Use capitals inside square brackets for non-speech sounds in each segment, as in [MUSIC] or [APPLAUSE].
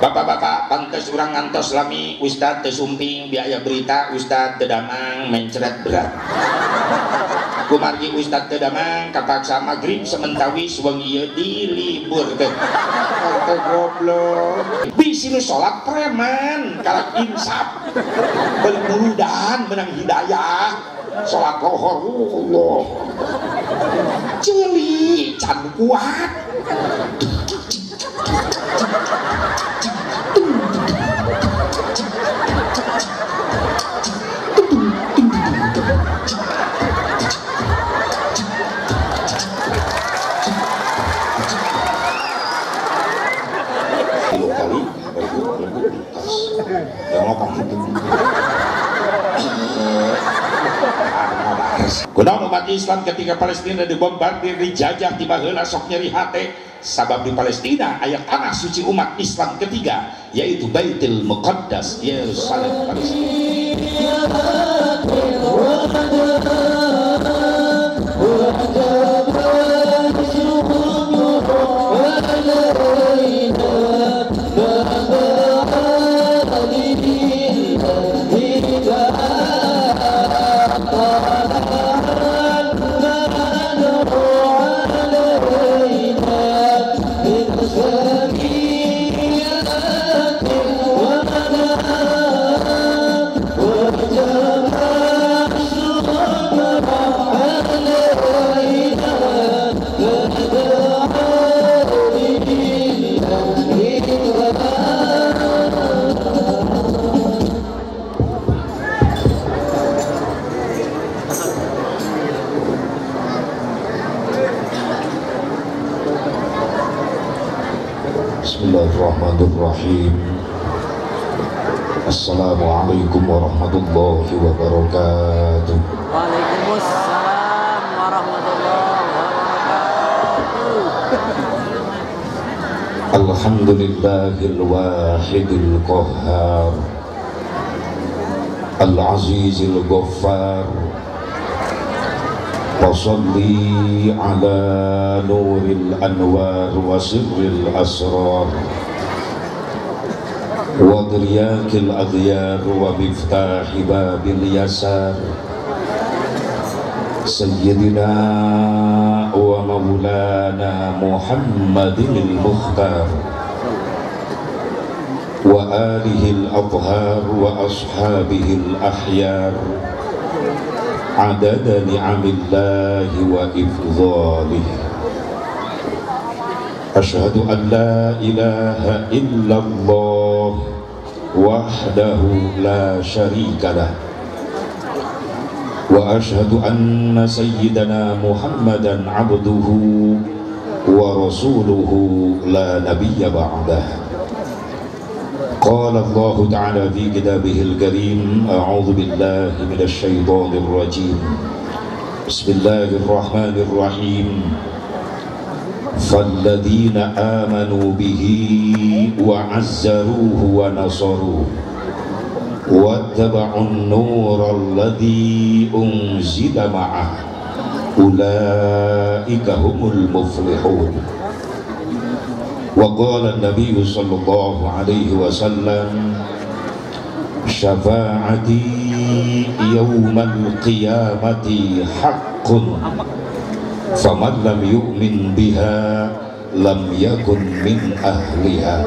Bapak-bapak pantas orang ngantos lami. Ustad tesumping biaya berita Ustad tedamang mencret berat. Kumargi Ustad tedamang kapaksa maghrib sementawi suweng iya dilibur teh teh goblok. Bisi lu sholat preman kalak insaf balik muludan menang hidayah. Sholat lohor Allah. Celi can kuat Kunaon umat Islam ketika Palestina dibombardir dijajah di baheula sok nyeri hate sabab di Palestina ayat tanah suci umat Islam ketiga yaitu Baitul Muqaddas Yerusalem Palestina warahmatullahi wabarakatuh. Waalaikumsalam warahmatullahi wabarakatuh. Alhamdulillahil wahidil qahhar. Al-azizil ghaffar. Wasalli ala nuril anwar wa sirril asrar Adhyar wa miftahi babil yasar سيدنا ومولانا محمد المختار. وآله الأطهار وأصحابه الأحيار. عدد نعم الله وإفضاله. أشهد أن لا إله إلا الله وحده لا شريك له. وأشهد أن سيدنا محمدا عبده ورسوله لا نبي بعده. قال الله تعالى في كتابه الكريم أعوذ بالله من الشيطان الرجيم. بسم الله الرحمن الرحيم. فالذين آمنوا به وعزروه ونصروه واتبعوا النور الذي أنزل معه. أولئك هم المفلحون. وقال النبي صلى الله عليه وسلم شفاعتي يوم القيامة حق. faman lam yu'min biha lam yakun min ahliha.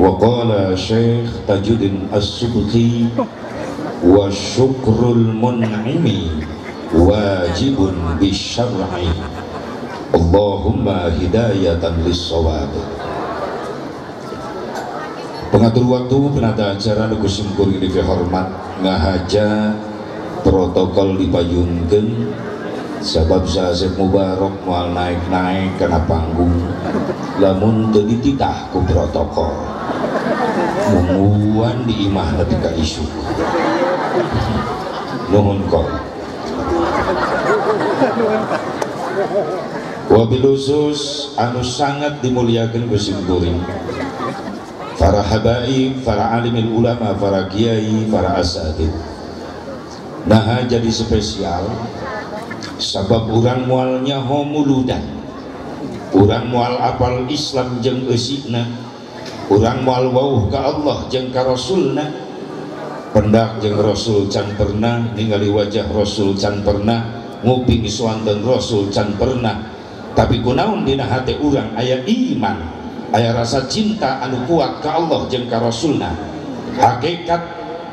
Wa qala syekh tajuddin As Subuti, wa syukrul mun'imi wajibun bisyar'i. Allahumma hidayatan lissawab pengatur waktu penata acara nuku sempur ini hormat ngahaja protokol dipayungkan sebab Sasib Mubarak mual naik-naik kena panggung. Lamun teu dititah ku protokol mungguan di imah ketika isu. Nuhun kol wabil khusus anu sangat dimuliakan kusimkuring para habaib, para alimil ulama, para kiai, para asatid nah jadi spesial sabab orang mualnya homuludan. Orang mual apal Islam jeng esikna kurang mual wauh ke Allah jeung ka Rasulna. Pendak jeung Rasul can pernah ningali wajah Rasul can pernah ngupi swanten Rasul can pernah tapi kunaon dina hati urang aya iman aya rasa cinta anu kuat ke Allah jeung ka Rasulna. Hakikat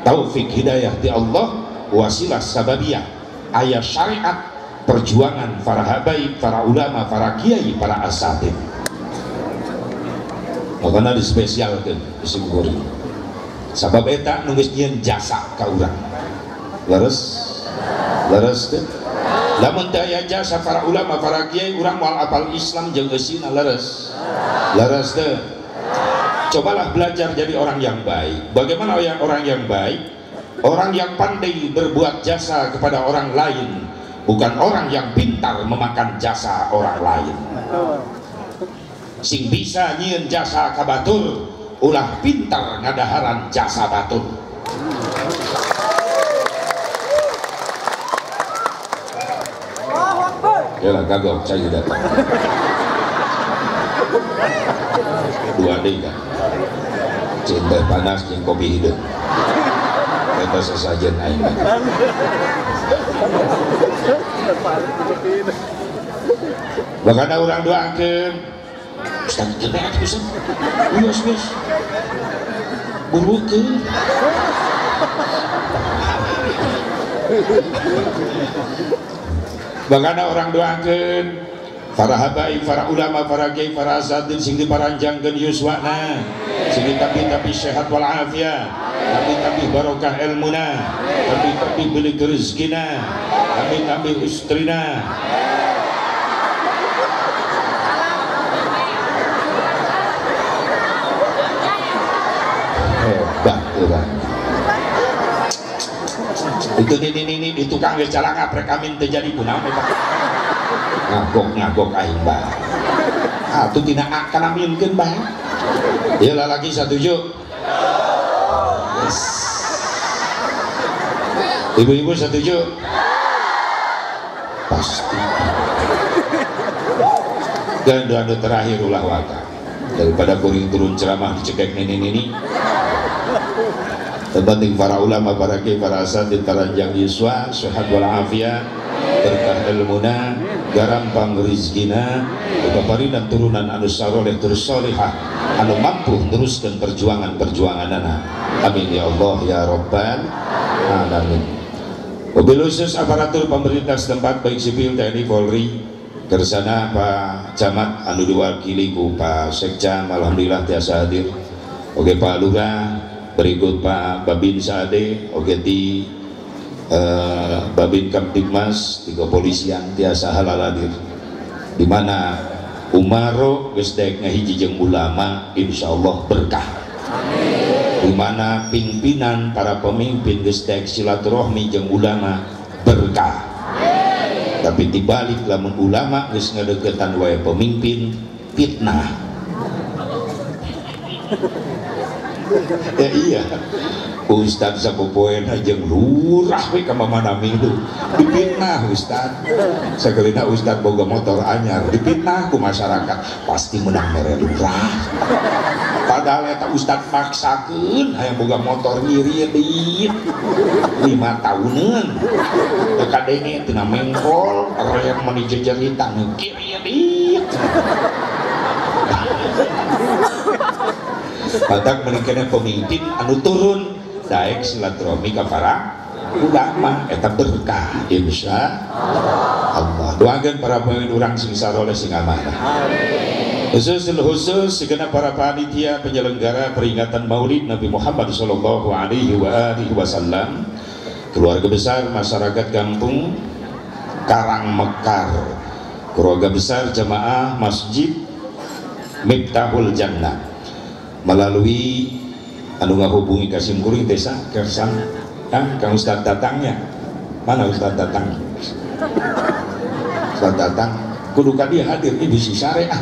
taufik hidayah di Allah wasilah sababiyah. Aya syariat perjuangan para habaib, para ulama, para kiai, para asatid. Makanya dispesialkan isim kuring sabab eta nulis jasa ka urang. Leres. Leres ke? Lamun daya jasa para ulama para kiai urang moal apal Islam jeung eusina leres. Leres teh. Cobalah belajar jadi orang yang baik. Bagaimana orang yang baik? Orang yang pandai berbuat jasa kepada orang lain bukan orang yang pintar memakan jasa orang lain. Sing bisa nyian jasa kabatur ulah pintar ngadaharan jasa batur. Ya lah kagok saya datang dua kan cinta panas yang kopi hidup kita sesajen aing bahkan orang doakan Ustaz kita atuh Ustaz wios Bagaimana orang doakan para habaib, para ulama, para kiai, para asatid sing diparanjangkeun yuswana sing tapi tapi sehat wal afiat tapi tapi barokah ilmuna tapi tapi beli rezekina tapi tapi istrina. Hebat itu ini ini ini itu kang jalan ngaprek amin terjadi kunaon eta ngagok ngagok aing bah ah tu tina akan aminkeun bah ieu lalaki satuju yes. Ibu-ibu setuju pasti dan doa terakhir ulah waka daripada kuring turun ceramah dicekek nini nini terbanting para ulama, para kiai, para asatid, taranjang yuswa, sehat walafiat, berkah ilmuna, garampang rizkina, keparina turunan anu saroleh terus solihah, anu mampu teruskan perjuangan-perjuangan anak. Amin ya Allah ya Rabbal Alamin. Mobil khusus aparatur pemerintah setempat baik sipil TNI Polri. Kersana Pak Camat anu diwakili ku Pak Sekja Alhamdulillah tiasa hadir. Oke Pak Lurah berikut Pak Babin Sade. Oke di uh, Babin Kamtibmas di kepolisian tiasa halal hadir. Di mana Umaro geus daek ngahiji jeung ulama insyaallah berkah di mana pimpinan para pemimpin geus daek silaturahmi jeung ulama berkah. Tapi dibalik lamun ulama geus ngadeukeutan wae pemimpin fitnah. [LAUGHS] Ya iya. Ustad sapopoen aja lurah we ka mana minggu dipitnah Ustad sakelina Ustad boga motor anyar. Dipitnah ku masyarakat. Pasti menang mere lurah padahal eta Ustad maksakeun. Hayang boga motor ngiri deui lima tahunan. Teka denge tina mengkol rem meni jejerita ngiri deui Batak menikahnya pemimpin anu turun. Daek silaturahmi ke para ulama eta berkah insya Allah doakan para pemimpin orang sing saroleh sing amanah khusus khusus segenap para panitia penyelenggara peringatan Maulid Nabi Muhammad Shallallahu Alaihi Wasallam keluarga besar masyarakat kampung Karang Mekar keluarga besar jamaah masjid Miftahul Jannah. Melalui anu hubungi Kasim Kuring desa kersan. Kan Kang Ustaz datangnya mana Ustaz datang Ustaz datang kudu dia hadir ini bisi sare ah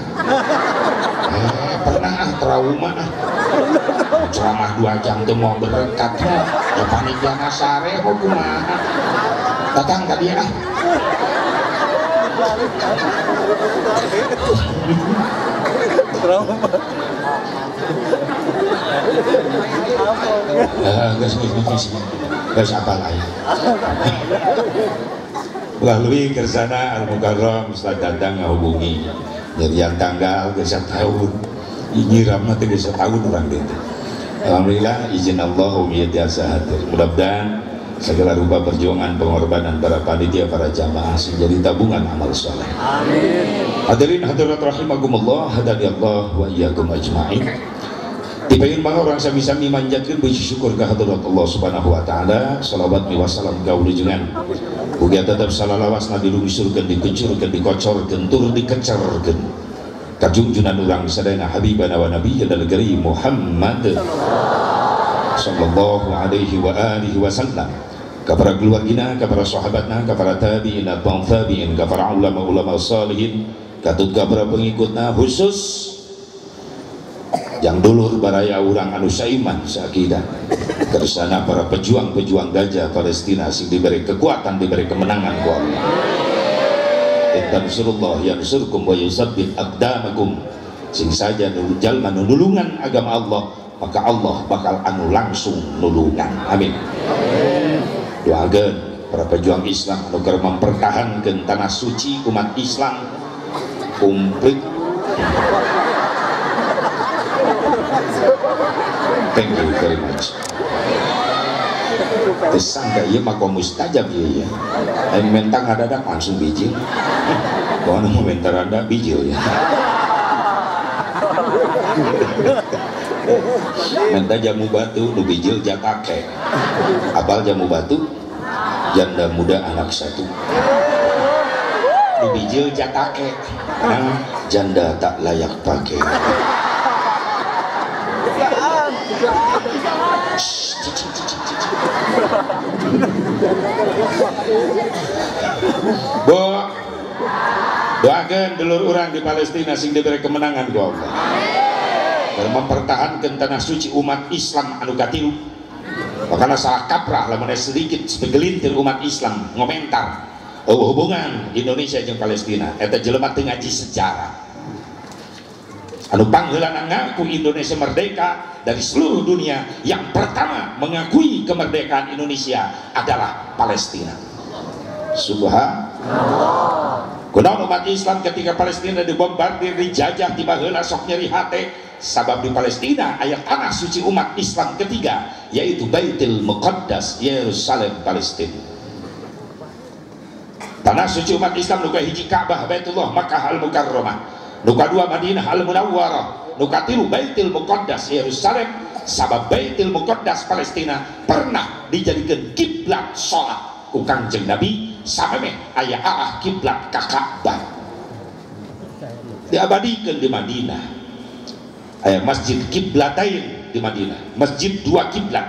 eh pernah ah trauma ah ceramah dua jam tuh mau berkat ya panitia sare kok kumaha datang ka dia ah trauma Ah, geus geus geus geus apa lain melalui kersana al mukarram Ustaz datang ngahubungi nyerian tanggal geus tahun. Nyiram nanti geus tahun orang dia. Alhamdulillah izin Allah biasa hadir mudah-mudahan segala rupa perjuangan pengorbanan para panitia para jamaah menjadi tabungan amal soleh. Hadirin hadirat rahimakumullah hadani Allah wa iyyakum ajma'in Dipengen banget orang sami-sami manjatkan puji syukur ke hadirat Allah subhanahu wa ta'ala. Salawat mi wassalam gaulu jengan Bugia tetap salalawas na dilumisurkan, dikucurkan, dikocorkan, tur dikecerkan. Kajungjunan orang sadayana habibana wa nabi dan negeri Muhammad Sallallahu alaihi wa alihi wa sallam. Kepada keluargina, kepada sahabatna, kepada tabi'in, tabi'in Kepada ulama-ulama salihin Katut kepada pengikutna khusus yang dulu baraya orang anu saiman seakidah. Kersana para pejuang-pejuang gajah Palestina sing diberi kekuatan diberi kemenangan ku Allah intan surullah yang surkum wa yusabbit aqdamakum. Sing saja jalma nulungan agama Allah maka Allah bakal anu langsung nulungan. Amin. Doakan para pejuang Islam keur mempertahankan tanah suci umat Islam. Komplit thank you very much tersangka iya mah kau mustajab iya ya yang mentang ada ada langsung bijil kau mau mentar ada bijil ya minta jamu batu nu bijil jakake abal jamu batu janda muda anak satu. Nu bijil jakake nah, janda tak layak pakai Bo doakan dulur orang di Palestina sing diberi kemenangan ku Allah dan mempertahankan tanah suci umat Islam anu katilu makanya salah kaprah lamun sedikit segelintir umat Islam ngomentar oh, hubungan Indonesia dengan Palestina eta jelema teu ngaji sejarah. Anu panggilan ngaku Indonesia merdeka dari seluruh dunia yang pertama mengakui kemerdekaan Indonesia adalah Palestina subhanallah Kunaon umat Islam ketika Palestina dibombardir dijajah di baheula sok nyeri hate. Sabab di Palestina ayat tanah suci umat Islam ketiga yaitu Baitul Muqaddas Yerusalem Palestina. Tanah suci umat Islam nuka hiji Ka'bah Baitullah Makkah Al Mukarramah. Nuka dua Madinah Al Munawwarah. Nuka tilu Baitul Muqaddas Yerusalem. Sabab Baitul Muqaddas Palestina pernah dijadikan kiblat sholat ku kanjeng Nabi sampai ayah arah kiblat ka Ka'bah diabadikan di Madinah. Ayah masjid kiblatain di Madinah. Masjid dua kiblat.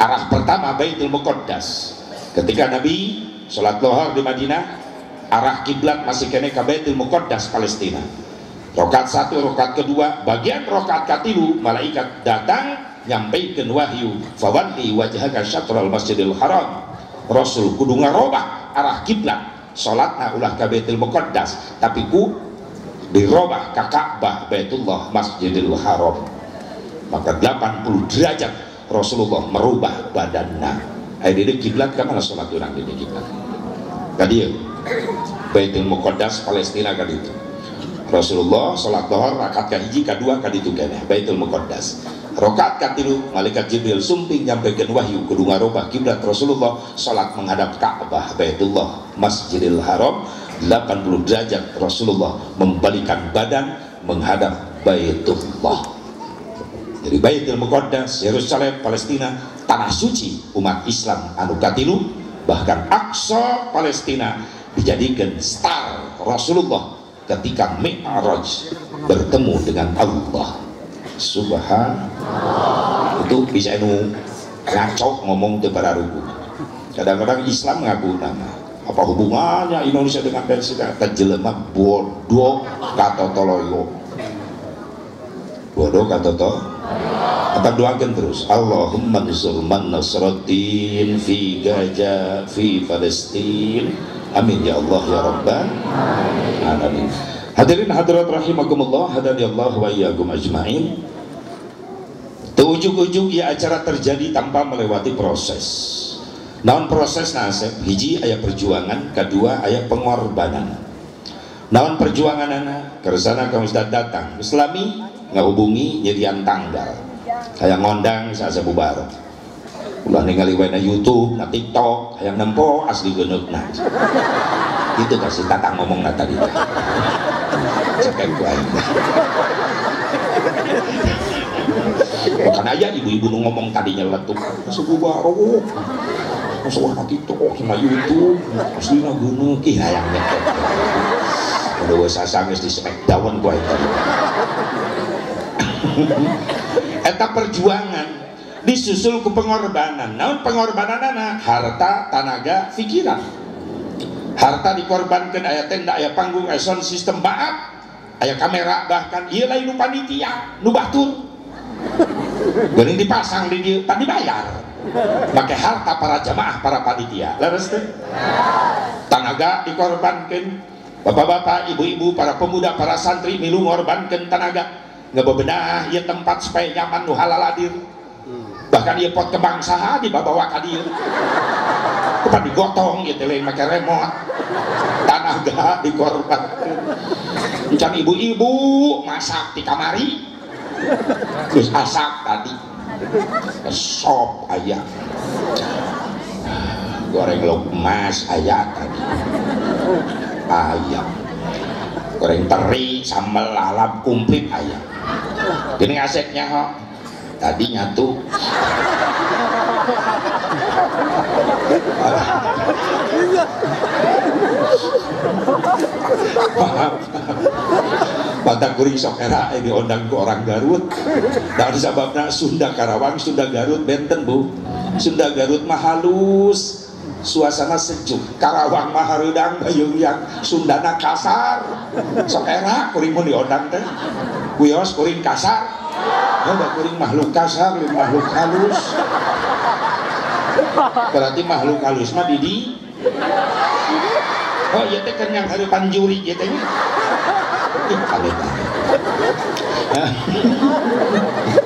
Arah pertama Baitul Muqaddas. Ketika Nabi sholat lohar di Madinah arah kiblat masih kene ke Baitul Muqaddas Palestina. Rokat satu rokat kedua bagian rokat katilu malaikat datang nyampaikan wahyu fawanti wajhaka syatral masjidil haram Rasul kudu ngarobah arah kiblat. Salatna ulah ka Baitul Muqaddas. Tapi ku dirobah ka Ka'bah Baitullah Masjidil Haram. Maka 80 derajat Rasulullah merubah badanna ai di kiblat ka mana salat urang di kiblat? Tadi Baitul Muqaddas Palestina kan itu Rasulullah salat dohor rakaat kahiji kadua kaditu keneh Baitul Muqaddas rokaat katilu malaikat Jibril sumping nyampaikan wahyu kudu ngarobah kiblat Rasulullah salat menghadap Ka'bah Baitullah Masjidil Haram. 80 derajat Rasulullah membalikan badan menghadap Baitullah. Jadi Baitul Muqaddas Yerusalem Palestina tanah suci umat Islam anu katilu bahkan Aqsa Palestina dijadikan star Rasulullah ketika Mi'raj bertemu dengan Allah subhan. Itu bisa nu ngacok ngomong ke para ruku kadang-kadang Islam ngaku nama. Apa hubungannya Indonesia dengan Palestina terjelema bodoh kata toloyo bodoh kata to apa doakan terus? Allahumma nisur man nasratin fi Gaza fi Palestin amin ya Allah ya Rabbal alamin Hadirin hadirat rahimakumullah hadani Allah wa iyyakum ajmain. Ujug-ujug ya acara terjadi tanpa melewati proses. Naon proses nasib hiji ayat perjuangan, kedua ayat pengorbanan. Naon perjuangan anak kersana kamu sudah datang Islami ngahubungi jadian tanggal kayak ngondang saya bubar ulah ningali wae na YouTube na TikTok hayang nempo asli geneuk nah itu kasih tatang ngomong tadi Bukan aja ibu-ibu nu ngomong tadinya letuk Suku baru Masuk anak TikTok sama YouTube Asli na geneuk Ih hayang nyetok Udah usah sangis di smackdown aing tadi Eta perjuangan disusul ke pengorbanan. Namun pengorbanan anak harta tenaga pikiran. Harta dikorbankan ayat tenda ayat panggung ayat system maaf ayat kamera bahkan iya lain nu panitia nu batur. Geuning dipasang di dia tadi bayar. Pakai harta para jamaah para panitia. Leres teh? Tenaga dikorbankan bapak-bapak ibu-ibu para pemuda para santri milu ngorbankan tenaga ngebebenah ya tempat supaya nyaman nu halal hadir bahkan dia pot kembang saha dibawa ka dieu tempat digotong gitu lain make remote. Tenaga dikorban encan ibu-ibu masak di kamari. Terus asak tadi. Sop ayam goreng log emas ayam tadi. Ayam. Goreng teri sambal lalap kumplit ayam gini aseknya kok. Tadi nyatu Batak kuring sok era ini ondang ke orang Garut. Dan sebabnya Sunda Karawang Sunda Garut benten bu. Sunda Garut mah halus. Suasana sejuk. Karawang mah harudang bayung yang Sundana kasar. Sok era kuring mau diondang teh. Kuyos kuring kasar. Ada kuring makhluk kasar makhluk halus berarti makhluk halus mah didi. Oh iya teh kan yang harapan juri ya teh. Ih kaget [LAUGHS]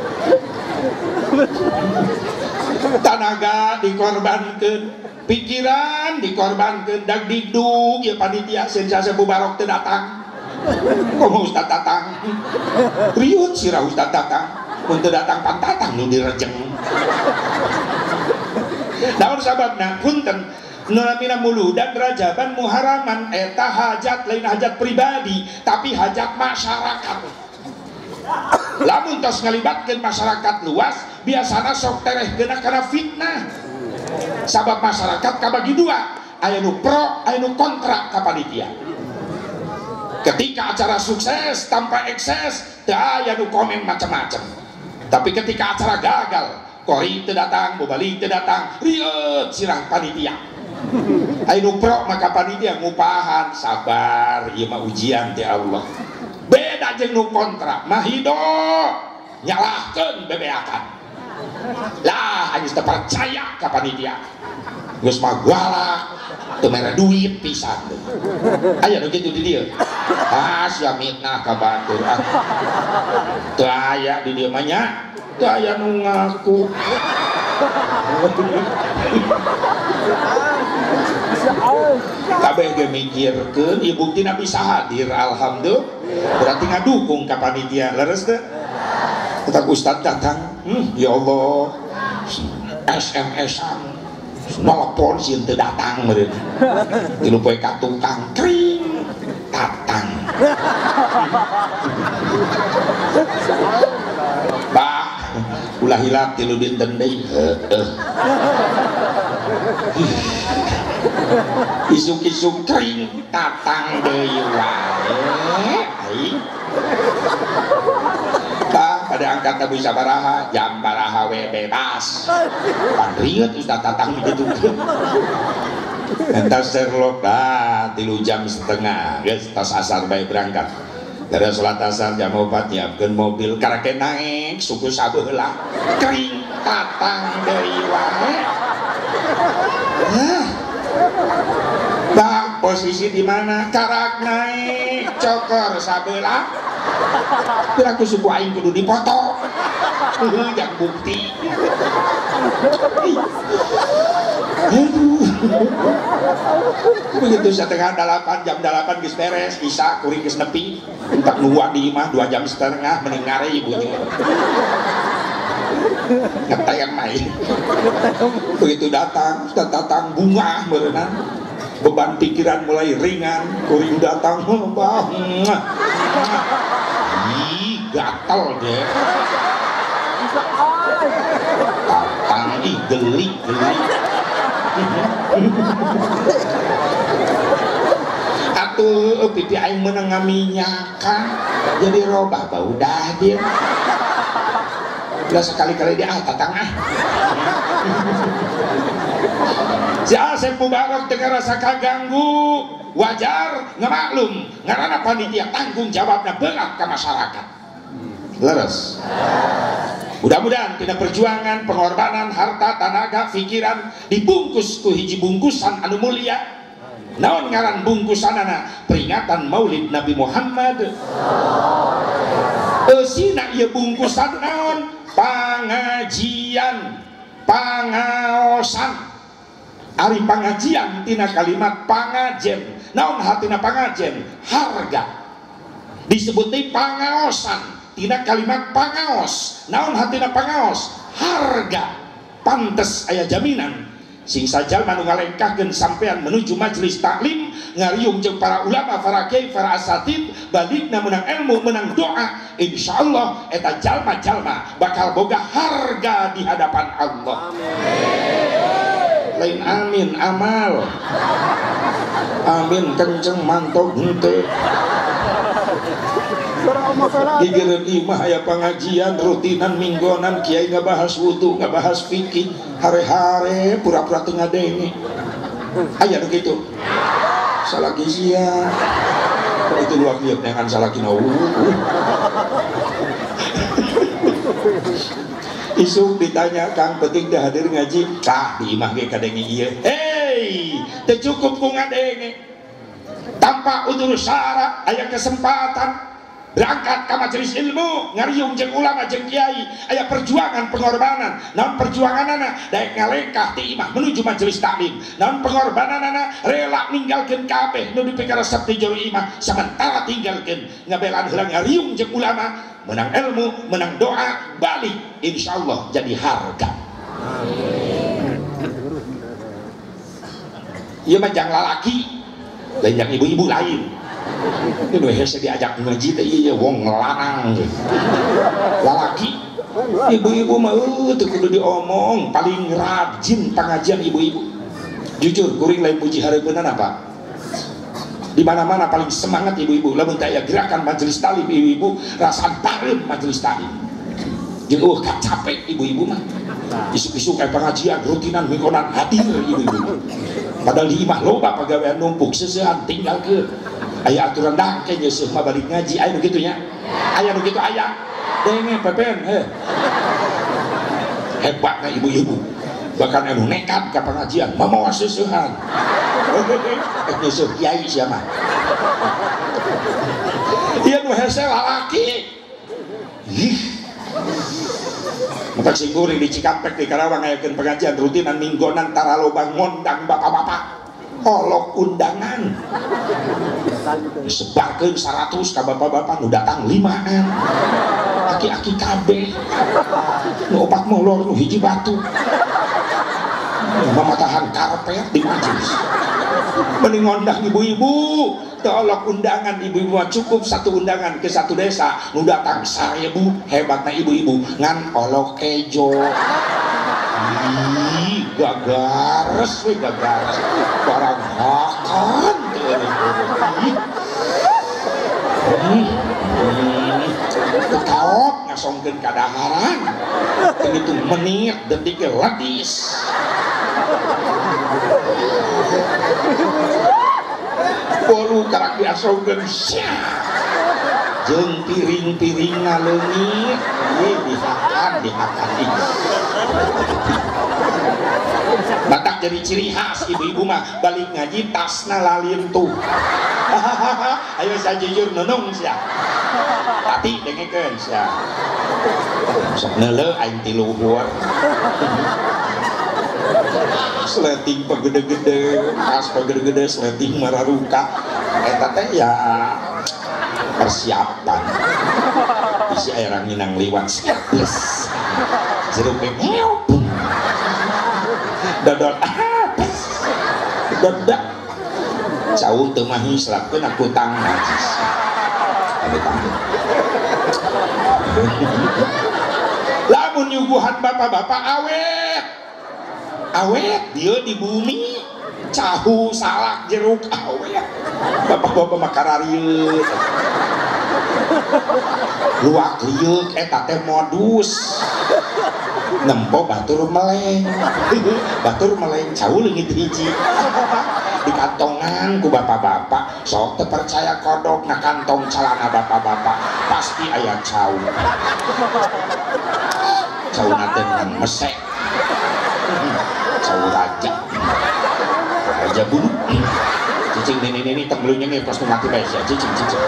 tanaga dikorbankan pikiran dikorbankan dan diduk ya panitia sensasi bubarok teu datang. Komo Ustaz datang. Riut sirah Ustaz datang. Untuk datang pantatang nu direjeng naon sababna punten nulamina mulu dan rajaban muharaman eta hajat lain hajat pribadi tapi hajat masyarakat. Lamun tos ngalibatkeun masyarakat luas biasana sok tereh geuna kana fitnah. Sabab masyarakat kabagi dua aya pro aya kontra ka panitia ketika acara sukses tanpa ekses teu aya nu komen macam-macam. Tapi ketika acara gagal kori teu datang bobali teu datang rieuh sirah panitia nu pro maka panitia ngupahan sabar ieu mah ujian ti Allah. Beda jeung nu kontra mahido nyalahkeun bebeakan lah hanya percaya ke panitia geus mah galak teu mere duit pisan. Aya nu kitu di dieu ah sia mitnah ka batur ah. Teu aya di dieu mah nya. Teu aya nu ngaku. Kabeh ge mikirkeun ieu buktina bisa hadir alhamdulillah. Berarti ngadukung ka panitia leres teh. Kata Ustadz datang, hmm, ya Allah, SMS-an, telepon sih ente datang meren, tilu poe katukang kering, datang. Pak, ulah hilap tilu dinten deui. Heeh. Isuk-isuk kering, datang deui wae. Pada angkat tabu sabaraha jam baraha we bebas. Pandriut ustaz tatang begitu entas serlok tilu jam setengah. Guys tas asar baik berangkat. Dari sholat asar jam 4 nyiapkan mobil. Karake naik suku sabelah kering tatang dari wae. Pak posisi di mana? Karak naik cokor sabelah Kira aku suku aing kudu dipoto yang bukti. Begitu setengah delapan jam delapan geus beres bisa kuring geus nepi. Untuk nuwa di imah dua jam setengah meningare ibunya. Ngetayang main begitu datang datang bunga berenang. Beban pikiran mulai ringan. Kuring datang oh, bang ih gatel deh datang ih geli geli. Atuh pipi aing menang ngaminyakan jadi robah bau dah dia udah sekali-kali dia ah tatang ah. Si Asep Mubarak dengan rasa kaganggu wajar ngemaklum. Ngarana panitia tanggung jawabnya berat ke masyarakat leres. Mudah-mudahan tina perjuangan pengorbanan harta tenaga pikiran dibungkus ku hiji bungkusan anu mulia. Naon ngaran bungkusanana peringatan maulid Nabi Muhammad. Eusina ieu bungkusan naon? Pangajian. Pangaosan. Ari pangajian tina kalimat pangajen naon hatina pangajen harga. Disebut di pangaosan tina kalimat pangaos. Naon hatina pangaos? Harga. Pantes aya jaminan. Sing sajal manu ngalengkahkeun sampean menuju majelis taklim ngariung jeung para ulama para kiai para asatid balikna menang ilmu menang doa insyaallah eta jalma-jalma bakal boga harga di hadapan Allah. Lain amin amal. Amin kenceng mantap henteu Gigireun imah aya pengajian rutinan minggonan kiai ngabahas wudu ngabahas fikih hare-hare pura-pura tengah denge aya nu kitu salaki sia itu luar liat dengan salaki na isuk ditanya kang penting dah hadir ngaji? Kah di imah ge kadenge ieu. Hei teu cukup ku ngadenge tanpa udur syarat aya kesempatan berangkat ke majelis ilmu ngariung jeung ulama jeung kiai. Aya perjuangan pengorbanan. Naon perjuangan anak? Daek ngalengkah ti imah menuju majelis taklim. Naon pengorbanan anak? Rela ninggalkeun kabeh nu dipikir resep di jero imah. Sementara tinggalkeun ngabelan heula ngariung jeung ulama menang ilmu menang doa balik insyaallah jadi harga. Iya mah jang lalaki lain yang ibu-ibu lain ini udah hese diajak ngaji teh iya wong ngelarang lalaki ibu-ibu mah uh, tuh kudu diomong paling rajin pengajian ibu-ibu. Jujur kuring lain puji hareupeunana apa di mana-mana paling semangat ibu-ibu lamun teh gerakan majelis talim ibu-ibu rasaan pareum majelis talim. Jeung uh capek ibu-ibu mah. Isuk-isuk kayak pengajian rutinan minggonan hadir ibu-ibu. Padahal di imah loba pegawai numpuk sesehan tinggal ke ayah aturan dangke Yusuf mah balik ngaji. Ayah begitu ya. Ayah begitu ayah. Denge pepen he hebatnya ibu-ibu. Bahkan anu nekat ke pengajian mamawa sesehan Yusuf kiai siapa? Iya nu hese lalaki ih. Mata singguring di Cikampek di Karawang ayakeun pengajian rutinan minggonan tara lobang ngondang bapak-bapak olok undangan. Sebarkan 100 ke bapak-bapak nu datang limaan aki-aki KB. Nu opat molor nu hiji batu. Mematahan karpet di majelis mending ngondang ibu-ibu. Tolok undangan ibu-ibu cukup satu undangan ke satu desa. Nu datang seribu hebatnya ibu-ibu. Ngan olok kejo Ih, gagares we gagares. Barang makan ketaok ngasongkeun kadaharan itu menit detik ladis. Bolu karak diasongkeun siap jeung piring-piring ngaleungit ieu dihakan dihakan jadi ciri khas ibu-ibu mah. Balik ngaji tasna lalin tuh. [LAUGHS] Ayo saya jujur nunung sia. Hati dengekeun sia. Sok neuleuh aing luhur. Sleting pagede-gede tas pagede-gede sleting mararuka eta teh ya persiapan. Isi air ranginang liwat plus jeruk ngeop dodol dodak jauh teu mah hislapkeun aku tang najis amit amit lamun nyuguhan bapak-bapak awet. Awet dia di bumi. Cahu salak jeruk awet. Bapak-bapak makararieu luak liuk eta teh modus. Nempo batur meleng [LAUGHS] batur meleng jauh leungit hiji di kantongan ku bapak-bapak sok teu percaya kodok na kantong celana bapak-bapak. Pasti aya cau cau nate menang mesek. Cau raja. Raja bulu cicing nih pas mati baik ya cicing cicing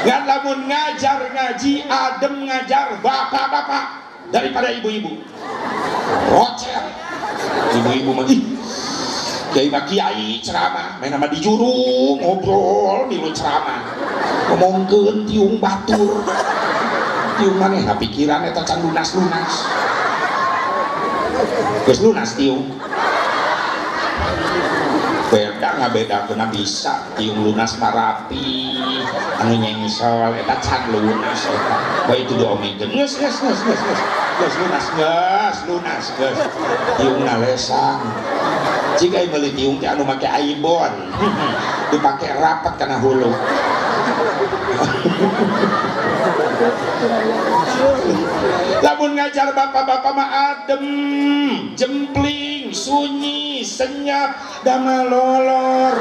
ngan lamun ngajar ngaji adem ngajar bapak-bapak. Daripada ibu-ibu. Rocel ibu-ibu mah ih. Kiai mah kiai ceramah. Main nama di juru ngobrol di ceramah. Ngomongkeun tiung batur. Tiung maneh pikiran eta can lunas-lunas. Geus lunas tiung beda nggak beda kena bisa. Tiung lunas marapi anu nyengsel eta can lunas eta. Bae itu diomekeun geus geus geus geus geus geus lunas geus lunas geus tiung nalesang jika meuli tiung teh anu make aibon. [LAUGHS] Dipake rapat kana hulu. [LAUGHS] Lamun ngajar bapak-bapak mah adem jempling sunyi senyap dama lolor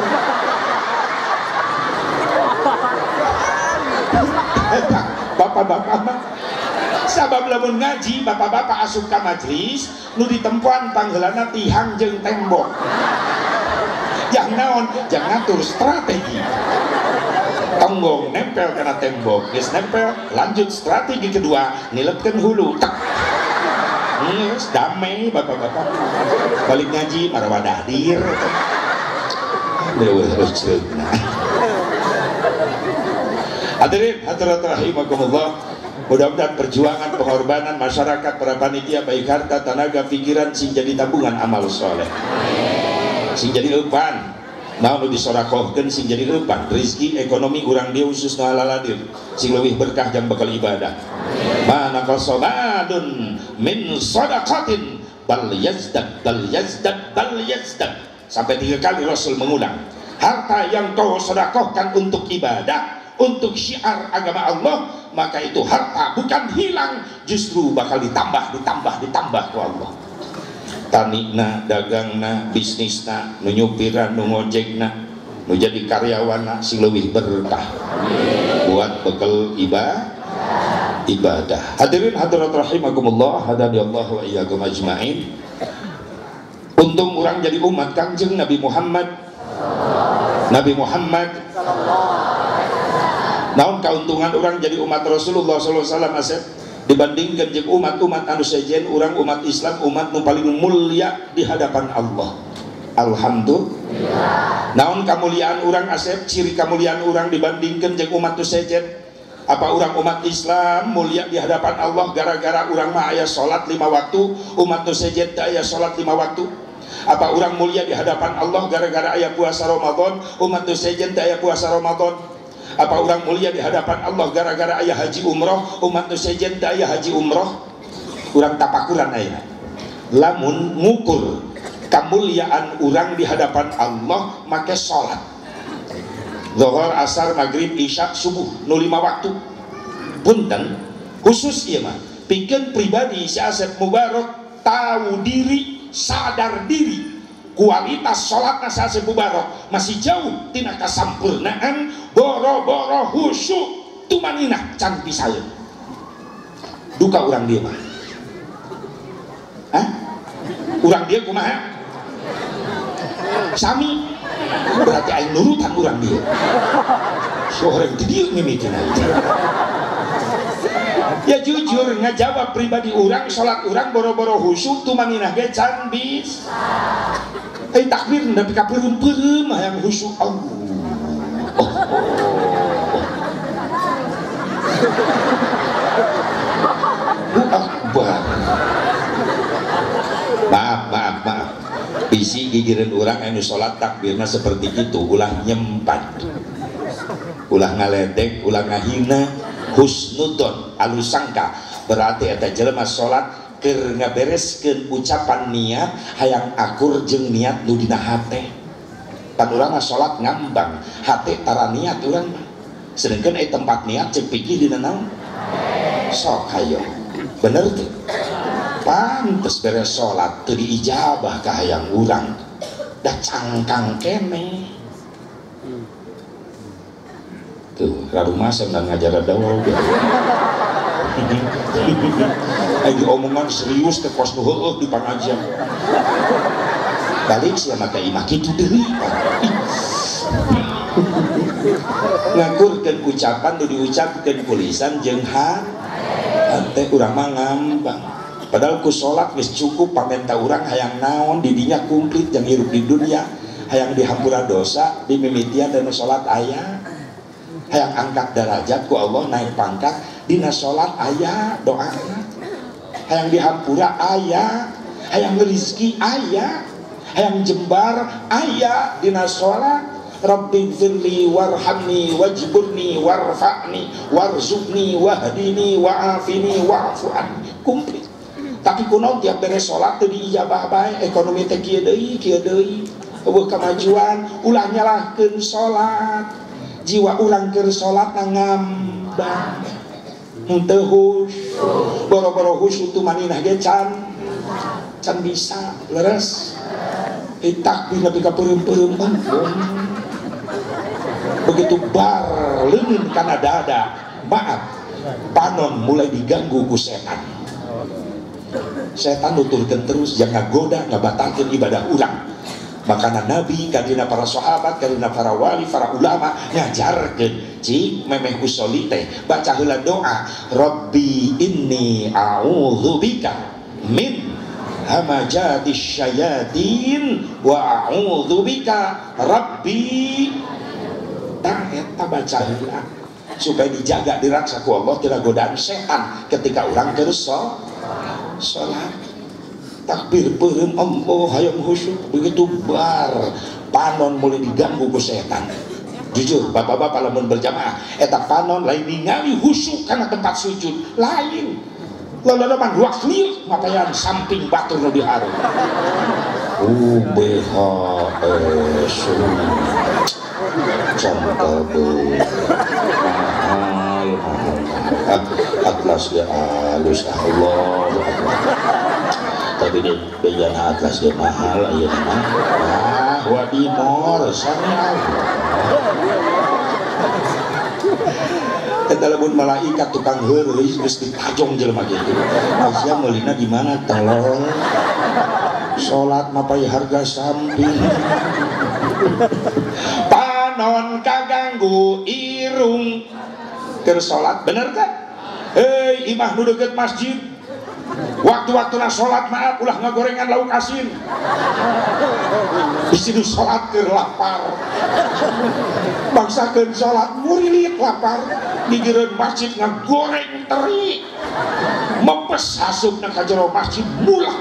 Eta, bapak-bapak. Sabab lamun ngaji bapak-bapak asup ka majlis nu ditempuan panggelana tihang jeung tembok. Yang naon jangan ngatur strategi. Tonggong nempel kena tembok geus nempel lanjut strategi kedua nilepkeun hulu tak Yes, damai bapak-bapak. Balik ngaji marwah hadir. Leuwih luceuna hadirin hadirat rahimakumullah. Mudah-mudahan perjuangan pengorbanan masyarakat para panitia baik harta tenaga pikiran sing jadi tabungan amal soleh. Sing jadi eupan naon disorakohkeun sing jadi eupan rezeki ekonomi urang dia khusus nu halaladir sing leuwih berkah jang bakal ibadah mana qasamadun min sadaqatin bal yazdad bal yazdad bal yazdad. Sampai tiga kali Rasul mengulang harta yang kau sedekahkan untuk ibadah untuk syiar agama Allah maka itu harta bukan hilang justru bakal ditambah ditambah ditambah ku Allah. Tanina dagangna bisnisna nu nyupiran nu ngojekna nu jadi karyawan sing leuwih berkah. Buat bekal ibadah ibadah. Hadirin hadirat rahimakumullah hadani Allah wa iyyakum ajmain. Untung orang jadi umat kanjeng Nabi Muhammad. Nabi Muhammad. Naon keuntungan orang jadi umat Rasulullah SAW asep? Dibandingkan jeung umat-umat anu sejen orang umat Islam umat nu paling mulia di hadapan Allah. Alhamdulillah. Naon kemuliaan orang asep? Ciri kemuliaan orang dibandingkan jeung umat nu sejen apa orang umat Islam mulia di hadapan Allah gara-gara orang mah aya salat lima waktu umat nu sejen teh aya salat lima waktu? Apa orang mulia di hadapan Allah gara-gara ayat puasa Ramadan umat nu sejen teh aya puasa Ramadan? Apa orang mulia di hadapan Allah gara-gara ayah haji umroh umat nu sejen teh aya haji umroh? Orang tapakuran aya. Lamun ngukur kemuliaan orang di hadapan Allah make salat Zohor, asar, maghrib, isya, subuh. Nu lima waktu. Punten khusus iya mah pikeun pribadi si Asep Mubarak tahu diri sadar diri. Kualitas sholat nasa Asep Mubarak masih jauh. Tina kasampurnaan boro-boro khusyuk. Tumaninah can pisaeun duka orang dia mah Hah? Urang dia kumaha? Sami berarti aing nurutan urang dia. Seorang itu dia mimikin ya jujur ngajawab pribadi orang sholat orang boro-boro husu tuh maninah ge can bis eh takbir tapi kapereum-pereum yang husu Allah oh, Akbar maaf maaf maaf bisi gigiran orang anu sholat takbirna seperti itu. Ulah nyempat. Ulah ngaledek ulah ngahina. Husnudon alusangka. Berarti eta jelema sholat keur ngabereskeun ucapan niat hayang akur jeung niat nu dina hate. Pan urang mah ngambang hate tara niat urang sedangkan eh tempat niat cek pikir dina naon sok hayo bener tuh pantes beres sholat teu diijabah ka hayang urang. Dah cangkang kene. Tuh rumah saya nggak ngajar dawal [LAUGHS] dia lagi omongan serius ke kos nu heueuh di pangajian balik sih maka imah kitu deui [LAUGHS] ngakurkeun ucapan nu diucapkeun kulisan jeung hate urang mah ngambang padahal ku sholat geus cukup pamenta urang hayang naon didinya kumplit yang hirup di dunia. Hayang dihampura dosa di mimitian dan sholat ayah. Hayang angkat derajat ku Allah naik pangkat dina sholat ayah doa. Hayang dihampura ayah hayang rezeki ayah hayang jembar ayah dina sholat. Rabbi firli warhamni wajburni warfa'ni warzuqni wahdini wa'afini wa'fu anni. Kumplit tapi kuno tiap beres sholat tuh diijabah bae ekonomi teh kieu deui kieu deui kemajuan ulah nyalahkeun sholat jiwa ulang keur sholat ngambang. Henteu hus. Boro-boro hus itu maninah ge can. Bisa leres. Itak bila bika peureum-peureum begitu bar leungeun kana dada maaf. Panon mulai diganggu ku setan setan nuturkan terus jangan goda ngabatalkan ibadah ulang. Makanya nabi kadina para sahabat kadina para wali para ulama ngajarkeun cik memeh usoli teh baca heula doa. Rabbi inni a'udzubika min hamajati syayatin wa a'udzubika rabbi. Tah eta baca heula. Supaya dijaga diraksa ku Allah tidak godaan setan ketika orang terus sholat takbir perem Allah hayam khusyuk. Begitu bar panon mulai diganggu ku setan. Jujur bapak-bapak lamun berjamaah eta panon lain ningali khusyuk karena tempat sujud. Lain. Lalu laman dua kliuk mapayan samping batu nu diharu UBHS cangkabe mahal mahal atlas dia halus Allah tapi dia bejana atlas dia mahal ayo mah ah wadimor sami Allah Eta lamun malaikat tukang heureus geus ditajong jelema kitu. Aisyah meulina di mana tolong. Salat mapai harga samping. Panon kaganggu irung. Keur salat bener kan? Hei imah nu masjid. Waktu-waktu sholat maaf ulah ngagorengan lauk asin. Di situ sholat ke lapar. Bangsa ke sholat murilit lapar. Digireun masjid ngagoreng teri. Mempes asup nak kajero masjid mulah.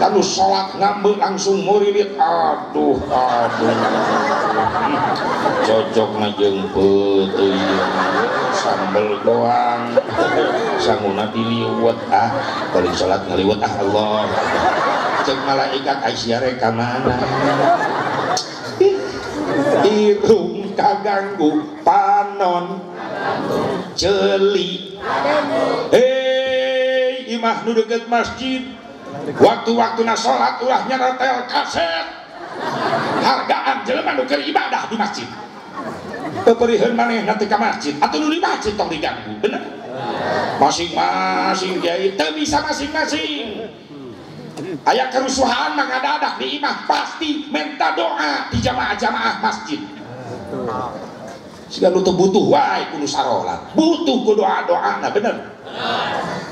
Lalu sholat ngambil langsung murilit. Aduh, aduh. Cocok ngajeng putih sambel doang. Sanguna diliwet ah. Paling sholat ngeliwet ah Allah. Cek malaikat Aisyah reka mana? Irung kaganggu panon. Celi. Hei imah nu deket masjid waktu-waktu na sholat ulah nyeretel kaset. Hargaan jelema nu ibadah di masjid. Keperihan maneh nanti ke masjid. Atau lu di masjid tong diganggu bener? Masing-masing kiai teu bisa masing-masing. Aya kerusuhan mangadadak di imah pasti minta doa di jamaah-jamaah masjid. Nu teu butuh wae kudu sarolat. Butuh ku doa-doa nah bener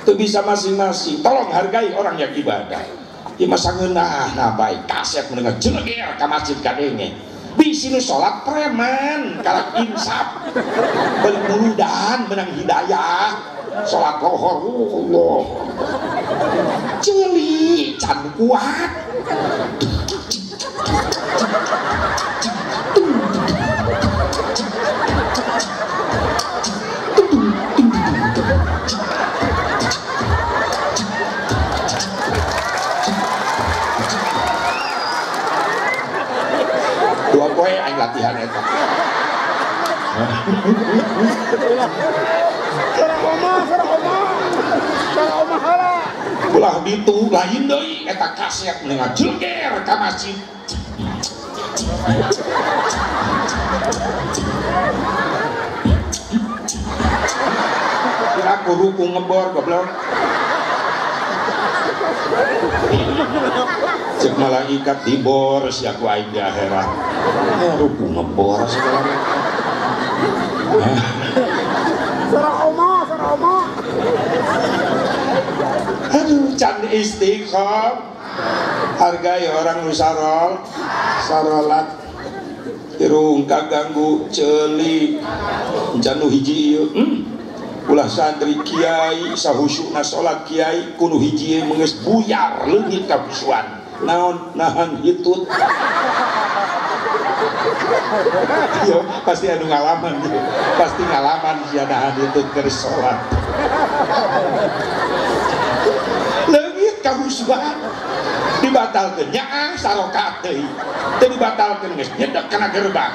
itu bisa masing-masing. Tolong hargai orang yang ibadah. Ieu mah sangeunah nah baik. Kaset mendengar jeleger ka masjid kadenge bisi nu sholat preman kalak insaf. Balik muludan menang hidayah. Sholat lohor Allah. Celi can kuat latihan hala. ulah ditu lain deui eta kaset mendengar jeleger ka masjid. Kira aku ruku ngebor goblok cek malaikat dibor si aku aing di akhirat. Eh ruku ngebor segala Sarang oma, sarang oma. aduh can istiqom hargai orang nu sarol sarolat. Irung kaganggu celi. Can nu hiji ieu hmm. ulah santri kiai sahusyukna salat kiai kudu hiji ieu mengeus buyar leungit ka kusuan naon nahan hitut. Yo, pasti anu ngalaman. Yo. pasti ngalaman sia nahan hitut keur salat leungit ka kusuan dibatalkeun nyaang sarokat deui teu dibatalkeun nyedek gerbang.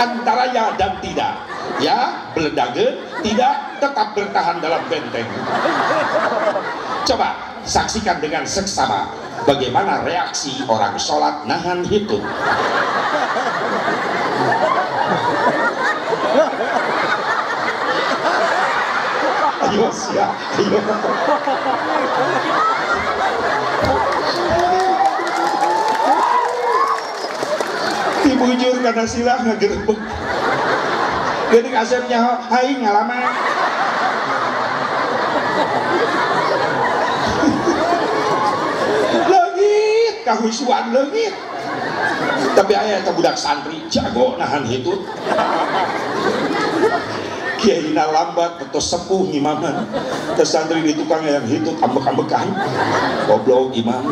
Antara ya dan tidak. Ya beledageun tidak tetap bertahan dalam benteng. Coba saksikan dengan seksama bagaimana reaksi orang sholat nahan hitut ayo siap ayo. Dibujur karena silah ngegerebek jadi kasepnya hai ngalaman kahusuan legit tapi ayah itu budak santri jago nahan hitut. Kiai na lambat atau sepuh imaman terus santri di tukang yang hitut ambek-ambekan. Goblok imam.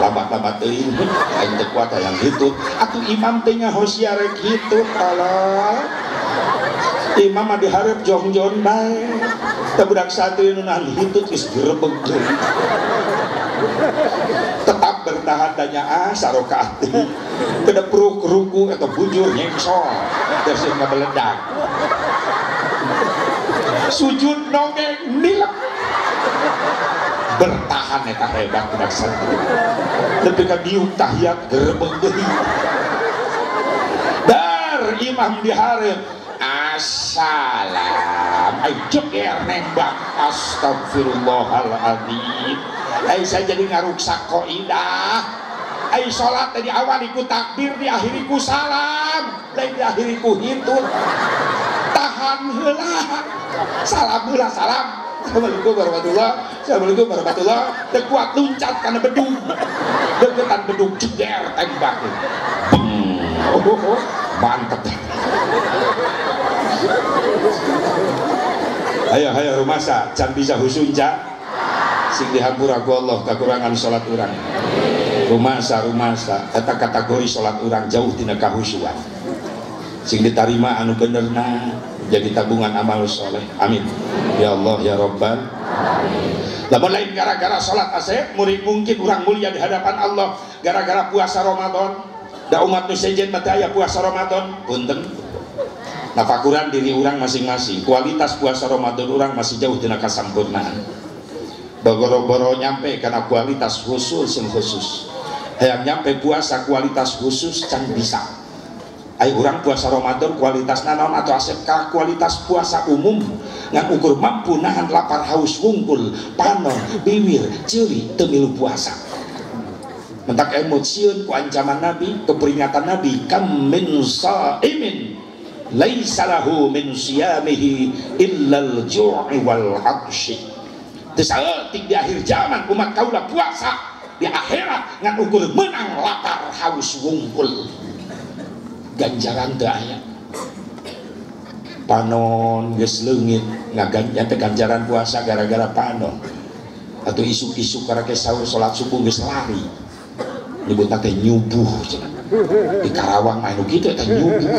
Lambat-lambat teuing aing teu kuat yang hitut. Atuh imam teh ngahosia rek hitut tolong imam mah diharap jong-jong bae. Teu budak santri nahan hitut geus gerebeg bertahan danya ah sarokaat kada peruk ruku atau bujur nyengsol terus nggak meledak. Sujud nongeng nilep. Bertahan eta hebat budak santri. Tapi ka diuk tahiyat dar imam diharap assalam. Ay nembak. Astagfirullahaladzim ay saya jadi ngaruksak koidah ay sholat tadi awal ikut takbir diakhiri ku salam. Lain diakhiri ku hitut tahan heula. Salam heula salam. Assalamualaikum warahmatullah Assalamualaikum warahmatullah Teu kuat luncat karena bedug Deketan bedug jeger tembak oh, oh, oh. mantep. Ayo ayo rumasa can bisa husunca sing dihampura ku Allah kekurangan salat urang. Rumasa rumasa eta kategori salat urang jauh tina kahusuan sing diterima anu benerna jadi tabungan amal soleh. Amin. Ya Allah ya Rabbal lamun lain gara-gara salat asep murid mungkin orang mulia di hadapan Allah. Gara-gara puasa Ramadan. Da umat nu sejen mata aya puasa Ramadan. Punten. Nafakuran diri orang masing-masing. Kualitas puasa Ramadan orang masih jauh tina kasampurnaan bogoro-boro nyampe karena kualitas khusus yang khusus. Yang nyampe puasa kualitas khusus can bisa. Ay orang puasa Ramadan kualitas nanon atau asep ka kualitas puasa umum. Ngan ukur mampu nahan lapar haus wungkul panon bibir ciri temilu puasa. Mentak emosiun ku ancaman nabi keperingatan nabi kam min sa'imin laisa lahu min siyamihi illal ju'i wal atshi di akhir zaman umat kaulah puasa. Di akhirat ngan ukur menang lapar haus wungkul ganjaran teu aya panon geus leungit ngaganjan teh ganjaran puasa gara-gara panon. Atau isu-isu karena ke sholat subuh geus lari. Nyebut teh nyubuh. Di Karawang anu gitu teh nyubuh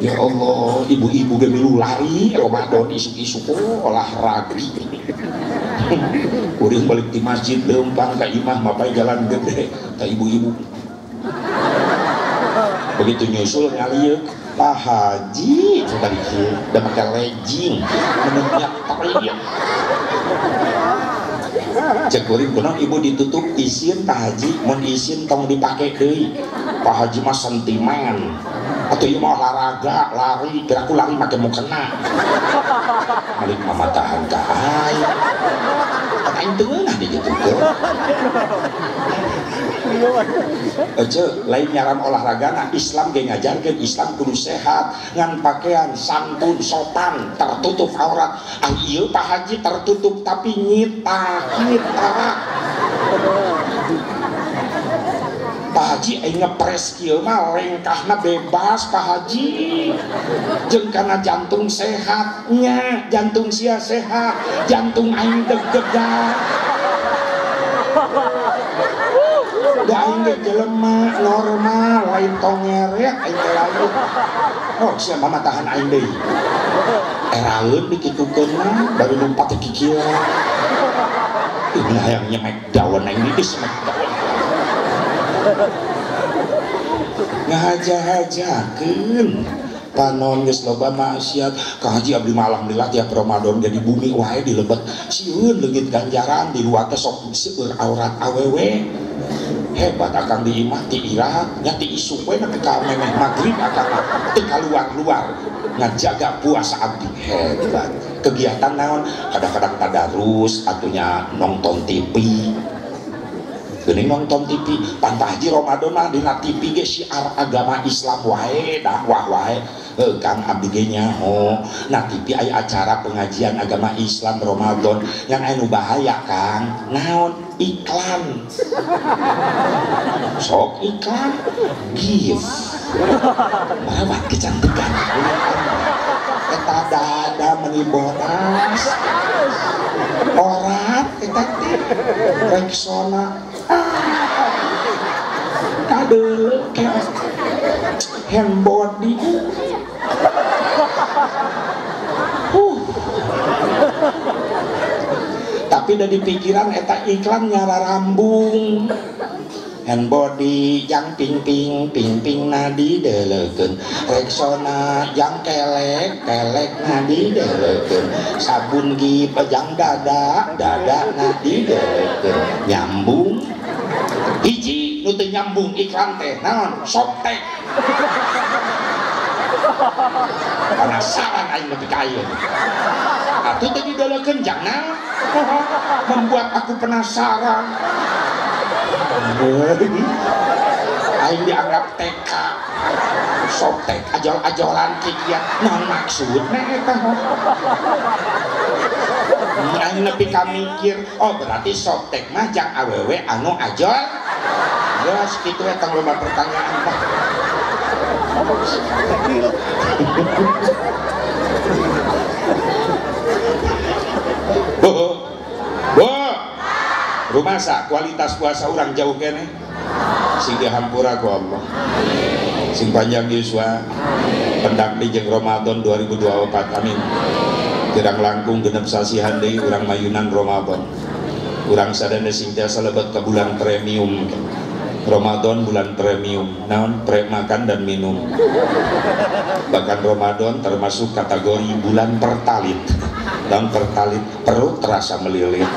Ya Allah, ibu-ibu gemilu lari Ramadan isu-isu oh, olahraga. Kuring balik di masjid lempang ke imam mapai jalan gede, tak ibu-ibu. Begitu nyusul ngalir Pak Haji sudah dikir udah pakai legging menunjuk ya cek kuring kuno ibu ditutup isin Pak Haji. Mau isin tong dipakai deh Pak Haji mah sentimen. Atau mau olahraga lari kira aku lari makin mau kena balik mama tahan kahai katain tengah di gitu Ece, [LAUGHS] lain nyaran olahraga nah Islam gak ngajarkan Islam kudu sehat. Ngan pakaian santun sopan tertutup aurat ah iya Pak Haji tertutup tapi nyita nyita. Pak Haji aing ngepres kieu mah lengkahna bebas Pak Haji. Jeung karena jantung sehatnya jantung sia sehat jantung aing deg-degan da aing ge jelema normal lain tongerek aing teh lain. Oh sia mama tahan aing deui? Eraeun dikitukeun baru numpat kikieu ini yang nyemek daun aing di semek daun ngahaja-hajakeun. Panon geus loba maksiat. Ka haji abdi mah alhamdulillah tiap Ramadan jadi bumi wae di lebet sieun leungit ganjaran di luar teh sok seueur aurat awewe hebat akan di imah ti irahat nya ti isuk we ke ka memeh magrib akan teu kaluar-luar ngajaga puasa abdi. Hebat kegiatan naon? Kadang-kadang tadarus atunya nonton TV Geuning nonton TV, pantah haji Ramadan mah dina TV ge siar agama Islam wae, dakwah wae. Heuh Kang abdi ge nyaho. Nah TV aya acara pengajian agama Islam Ramadan yang anu bahaya Kang. Naon? Iklan. Sok iklan. Gift. Merawat kecantikan. Eta dada menibonas. Orat eta teh. Kadele kayak tapi udah di pikiran eta iklan nyara rambung. Hand body yang ping ping ping ping nadi deleken Rexona yang kelek kelek nadi deleken sabun gip yang dada dada nadi deleken nyambung nu teu nyambung iklan teh naon? Softtek penasaran aing lebih kaya atuh tadi dalekeun jangan membuat aku penasaran. Aing dianggap TK softtek ajol-ajolan kikiat non maksudnya eta? Aing nepi ka mikir, oh berarti softtek mah jang awewe anu ajol. Jelas gitu ya tang loba pertanyaan Pak. Bu, bu, rumah sa kualitas puasa orang jauh kene, sehingga hampura ku Allah. Sing panjang Yuswa, pendak di jeng Ramadan 2024, amin. Tirang langkung genep sasihan deui urang mayunan Ramadan. Urang sadana sing tiasa lebet ke bulan premium. Ramadan bulan premium, naon pre makan dan minum. Bahkan Ramadan termasuk kategori bulan pertalit. Dan pertalit perut terasa melilit.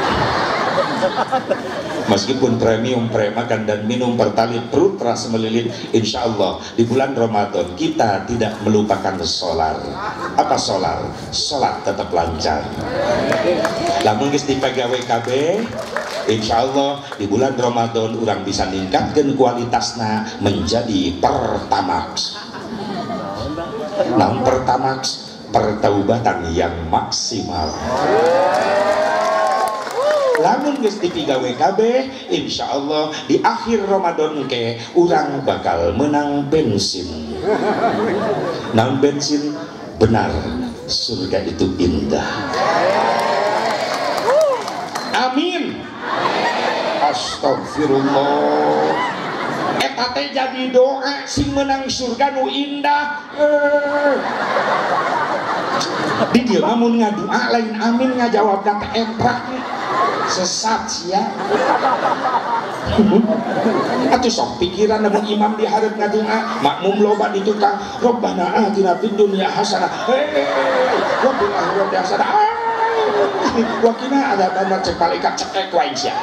meskipun premium premakan dan minum pertalite perut terasa melilit insya Allah di bulan Ramadan kita tidak melupakan solar apa solar? sholat tetap lancar namun pegawai KB Insya Allah di bulan Ramadan orang bisa meningkatkan kualitasnya menjadi pertamax. Namun pertamax pertaubatan yang maksimal. Lamun dipigawe kabeh insya Allah di akhir Ramadan ke orang bakal menang bensin. Nang bensin? Benar surga itu indah. Amin astagfirullah eta teh jadi doa sing menang surga nu indah. Eh. di dia namun ngadua lain amin ngajawab data emprak sesat sia. Atuh sok pikiran namun imam di hareup ngadua makmum loba di tukang. Robbana atina fid dunya hasanah. Hei wa fil akhirati wakina ada tanda cek malaikat cekek sia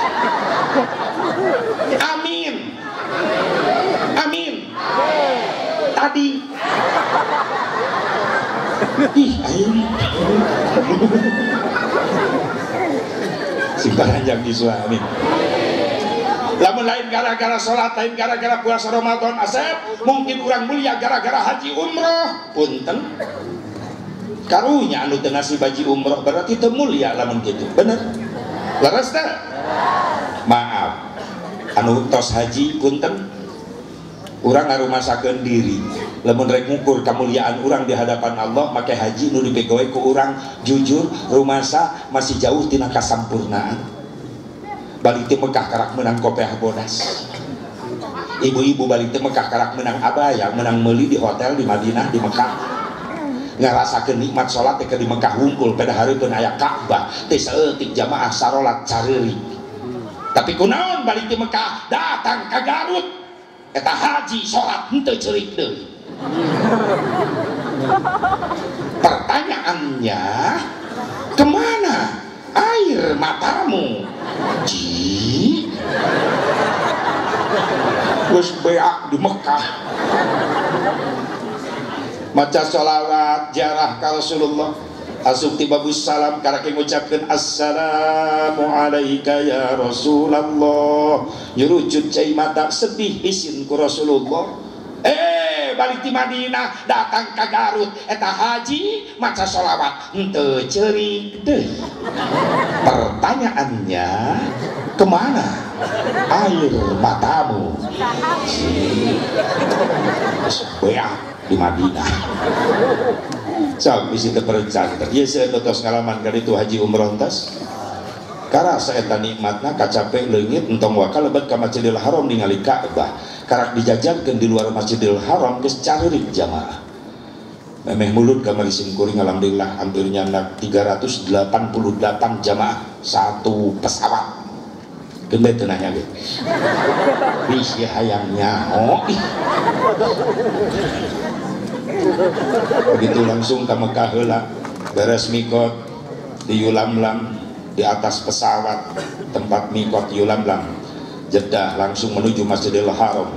amin. Amin. Tadi. Ih aing si paranjang di suami lamun lain gara-gara sholat lain gara-gara puasa Ramadan asep mungkin orang mulia gara-gara haji umroh. Punten karunya anu teu haji umroh berarti teu mulia lamun gitu bener? Leres teh maaf. Anu tos haji punten orang ngarumasakeun diri. Lamun rek ngukur kemuliaan orang di hadapan Allah make haji nu dipegowe ku orang jujur rumasa masih jauh tina kasampurnaan. Balik ti Mekah karak menang kopiah bodas ibu-ibu balik ti Mekah karak menang abaya menang meli di hotel di Madinah di Mekah ngarasakeun nikmat salat teh di Mekah wungkul pada hareupeun aya Ka'bah. Teh saeutik jamaah sarolat careurik tapi kunaon balik di Mekah? Datang ke Garut. Eta haji salat henteu ceurik deui pertanyaannya ke mana air matamu? Ji? Wis beak di Mekah maca sholawat jarah ka Rasulullah. Asuk tiba salam karena mengucapkan Assalamu alaika ya Rasulullah Nyurucut cai mata sedih isin ku Rasulullah. Eh balik di Madinah datang ke Garut. Eta haji maca sholawat. Ente cerik deh Pertanyaannya Ke mana? Air matamu. Sebeak di Madinah so bisi terperencan ya saya totos ngalaman kali itu haji umroh tas karena saya nikmatna kacapek lengit entong wakal lebat ke masjidil haram ningali ka'bah. Karak dijajarkan di luar masjidil haram caririk jamaah. Memeh mulut kamar kuring alhamdulillah hampirnya 388 jamaah. Satu pesawat. Gede tenanya gitu bisi hayangnya oh begitu langsung ke Mekah heula beres mikot di Yulamlam di atas pesawat tempat mikot Yulamlam. Jeddah langsung menuju Masjidil Haram.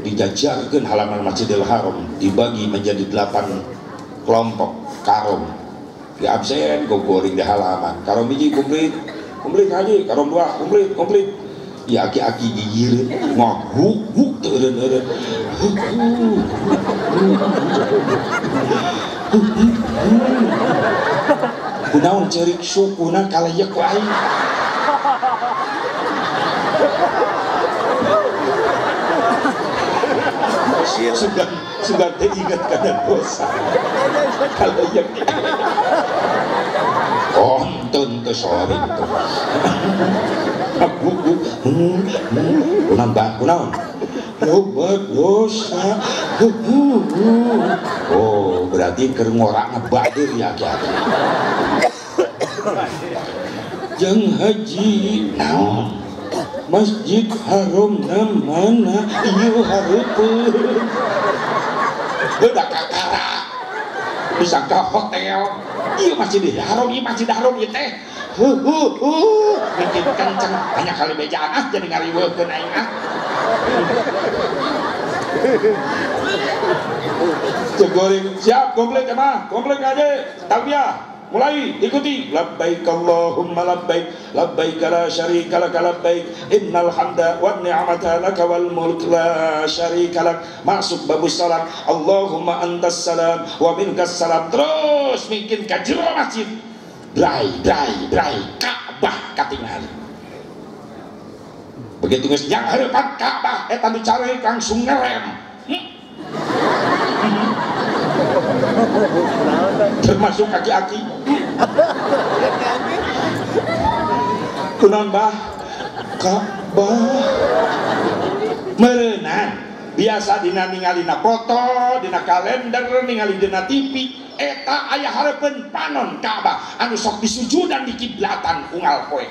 Dijajarkan halaman Masjidil Haram dibagi menjadi delapan kelompok karom di absen gue di halaman. Karom biji komplit komplit haji. Karom dua komplit komplit aki-aki gigir. Mau huk huk teureun eureun kunaon cerik sukuna kalayak ku aing sudah sudah teringat karena dosa. Kalayak konten ke sore itu aku nambah kunaon lobat dosa oh berarti keur ngorak ngebadir ya kiai jang haji naon masjid haram mana iya hareupeun beda kakara bisa ke hotel iya masjid haram iya masjid haram iya teh huh huh huh bikin kenceng. Banyak kali bejaan ah jadi ngariweukeun aing ah. Cegoreng siap komplek jemaah. Komplek aja talbiyah. Mulai ikuti. Labbaik Allahumma labbaik. Labbaik la syarika lak labbaik. Innal hamda wan ni'mata lak wal mulk la syarika lak. Masuk babus salam Allahumma antas salam wa minkas salam terus bikin ka jero masjid drai drai drai Ka'bah katingali begitu geus yang harapan Ka'bah eta nu cari langsung ngerem. [LAUGHS] Termasuk aki-aki kunon bah Ka'bah merenang biasa dina ningalina foto dina kalender ningali dina TV eta ayah harapan panon Ka'bah anu sok disujudan di kiblatan unggal poe.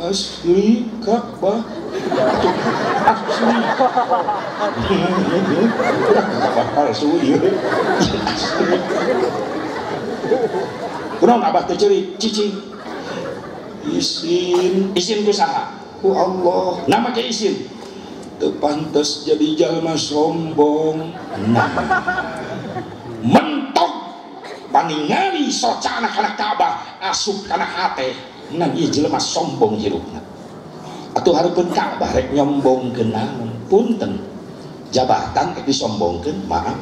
Asli Ka'bah asli Ka'bah palsu asli kunaon abah teh ceurik cicing. Isin. Isin ku saha? Ku Allah. Nama ke isin teu pantes jadi jalma sombong. Mentok. Paningali soca anak-anak Ka'bah asup kana hate nan ieu jelema sombong hirupna. Atuh hareupeun Ka'bah rek nyombongkeun naon punten. Jabatan rek disombongkeun maaf.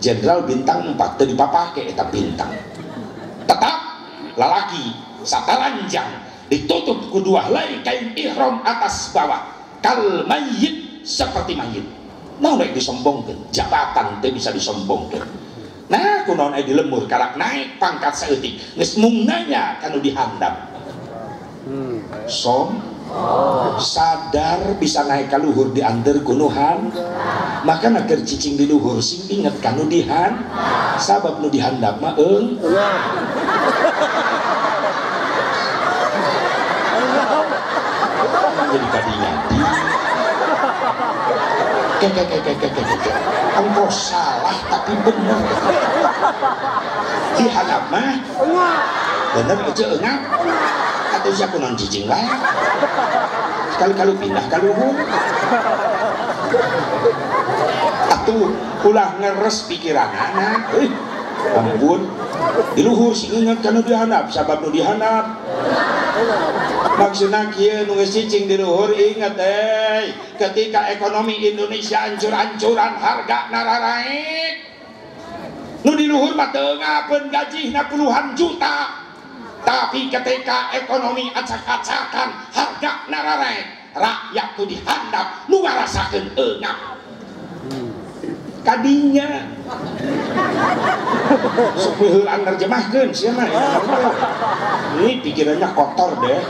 Jenderal bintang 4 teu dipapake eta bintang. Tetap lalaki sataranjang. Ditutup kedua helai kain ihram atas bawah kal mayit seperti mayit naon rek disombongkeun jabatan teu bisa disombongkeun nah kunaon aya di lemur kalak naik pangkat saeutik geus mungnanya kanu dihandap. Som? Sadar bisa naik ke luhur di under kunuhan. Maka nakir cicing di luhur sing inget kanu dihan. Sabab nu dihandap mah eung jadi kadinya di keke keke keke keke engkau salah tapi bener dihandap mah bener aja engap atau siapa non cicing lah sekali-kali pindah ke luhur atau ulah ngeres pikiran anak. Eh, ampun. Di luhur sih ingat kan dihanap sabab nu dihanap. Maksudnya kia nunggu cicing di luhur ingat eh. Ketika ekonomi Indonesia ancur-ancuran harga nararaik. Nu di luhur mah tengah gaji na puluhan juta. Tapi ketika ekonomi acak-acakan harga nararaik. Rakyat tu dihandap nu ngarasakeun eungap kadinya sok heulan nerjemahkeun sia mah ini pikirannya kotor deh.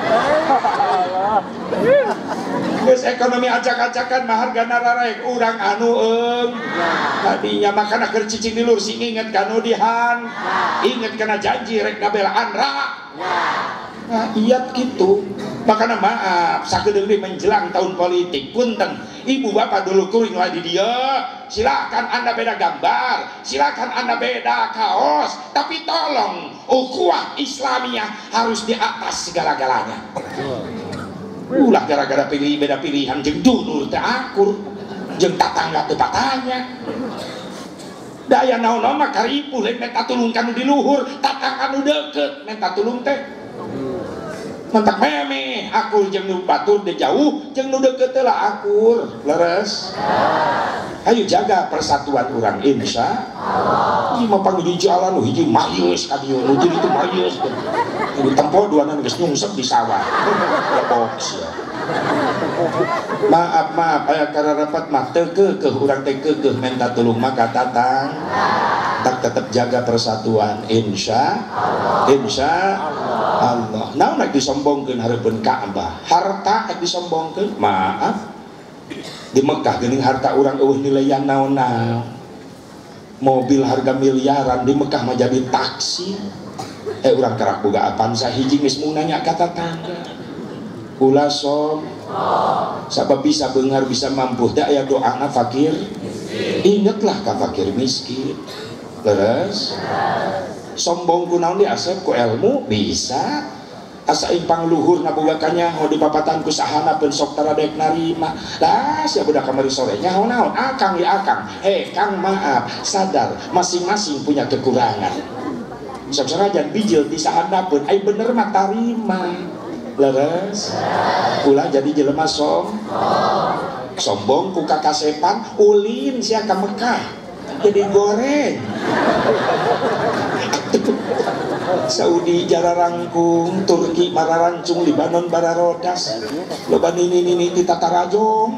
Geus ekonomi acak-acakan mah harga nararaek urang anu eung tadinya makana keur cicing di lur sing inget kanu dihan inget kana janji rek ngabelaan ra Nah, iya gitu. Makanya maaf sakedeng menjelang tahun politik punten. Ibu bapak dulu kuring lah di dia. Silakan anda beda gambar. Silakan anda beda kaos. Tapi tolong ukhuwah Islamiyah harus di atas segala-galanya. Ulah gara-gara pilih beda pilihan. Jeng dulur teh akur. Jeng tatangga teh patanya daya naon mah karipu lain menta tulung kanu di luhur tatang kanu deket menta tulung teh mentak meme. Akur jeng nu batur de jauh jeng nu deket lah akur. Leres. Ayo jaga persatuan orang insya ini mau panggil di jalan lu hiji mayus kadieu nu jadi itu mayus. Di tempo dua nan geus nyungsep di sawah. Ya ya. Maaf maaf aya karena rapat mah teu ke urang teh ke minta tolong maka tatang. Tak tetap jaga persatuan insya insya Allah. Nah nak disombongkan harapun Ka'bah harta disombongkan maaf di Mekah gening harta orang eueuh nilaian naon-naon. Mobil harga miliaran di Mekah mah jadi taksi. Eh orang kerak boga apaan sahiji geus mau nanya kata tangga ulah som sabab bisa bengar bisa mampu da aya doana fakir? Ingatlah ka fakir miskin. Leres sombong ku naon diasep ku ilmu? Bisa asa impang luhur ngabogakannya mau di papatan ku sahana pun sok taradek narima. Lah sia budak kamari sore? Nyaho naon? Akang ya akang. Heh kang maaf sadar masing-masing punya kekurangan. Sabsarajan bijil di sahana pun ai bener mah tarima. Leres ulah jadi jelema som sombong ku kakasepan ulin sia ka Mekah. Jadi goreng Saudi jararangkung Turki mararancung Libanon bararodas. Loba nini nini di tatarajong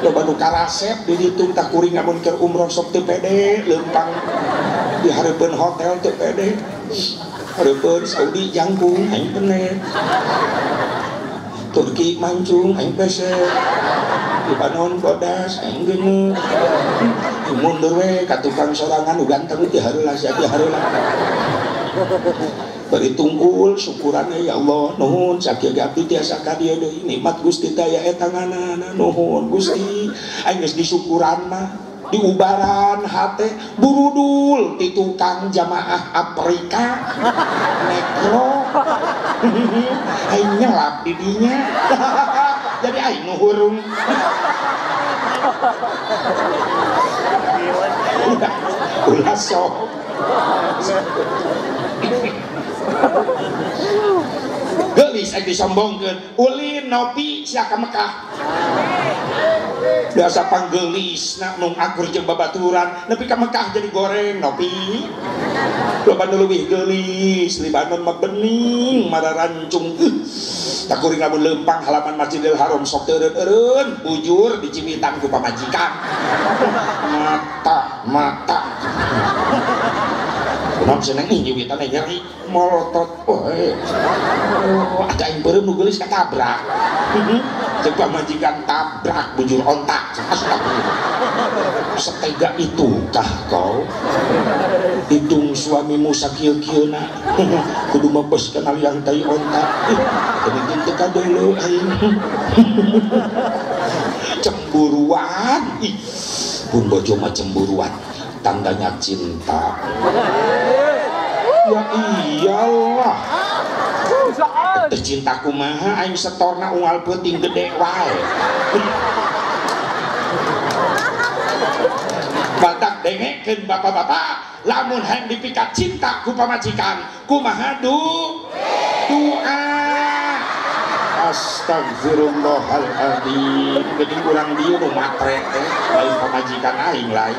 loba nu karasep di ditung tak kuring amun keur umroh sok teu pede lempang di hareupeun hotel teu pede hareupeun Saudi jangkung aing penet Turki mancung aing pese. Libanon bodas aing geuneuh mundur we ka tukang sorangan nu ganteng teh hareula sia hareula bari tungkul syukurannya ya Allah nuhun sakit abdi tiasa ka dieu deui nikmat Gusti teh aya eta nganana nuhun Gusti. Aing geus disyukuran mah diubaran hate burudul di tukang jamaah Afrika nekro. [LAUGHS] Aing nyelap di [LAUGHS] jadi aing nuhurung. [LAUGHS] Ulah ulah sok gelis aing disombongkeun ulin nopi sia ka Mekah. Biasa panggelis nak nung akur jeung babaturan. Nepi ka Mekah jadi goreng nopi. Loba nu leuwih gelis Libanon mah bening mararancung uh. tak kuring lamun lempang halaman Masjidil Haram sok teureun-eureun bujur di Cimitang ku mata mata Kunaon seneng ih nyewitan nyeri molotot ada yang beureum nu geulis katabrak. Coba majikan tabrak bujur ontak. Setega itukah kau? Hidung suamimu sakieu-kieuna. Kudu mebes kenal yang tai ontak. Ka deuleu aing. Cemburuan. Ih, pun bojo mah cemburuan. Tandanya cinta. Ya iyalah. Tercinta kumaha aing setorna unggal peuting gede wae. Batak dengekeun bapak-bapak, lamun hayang dipikat cinta ku pamajikan, kumaha du? Doa. Astagfirullahaladzim Gede kurang dia nu matre teh Lain pamajikan aing lain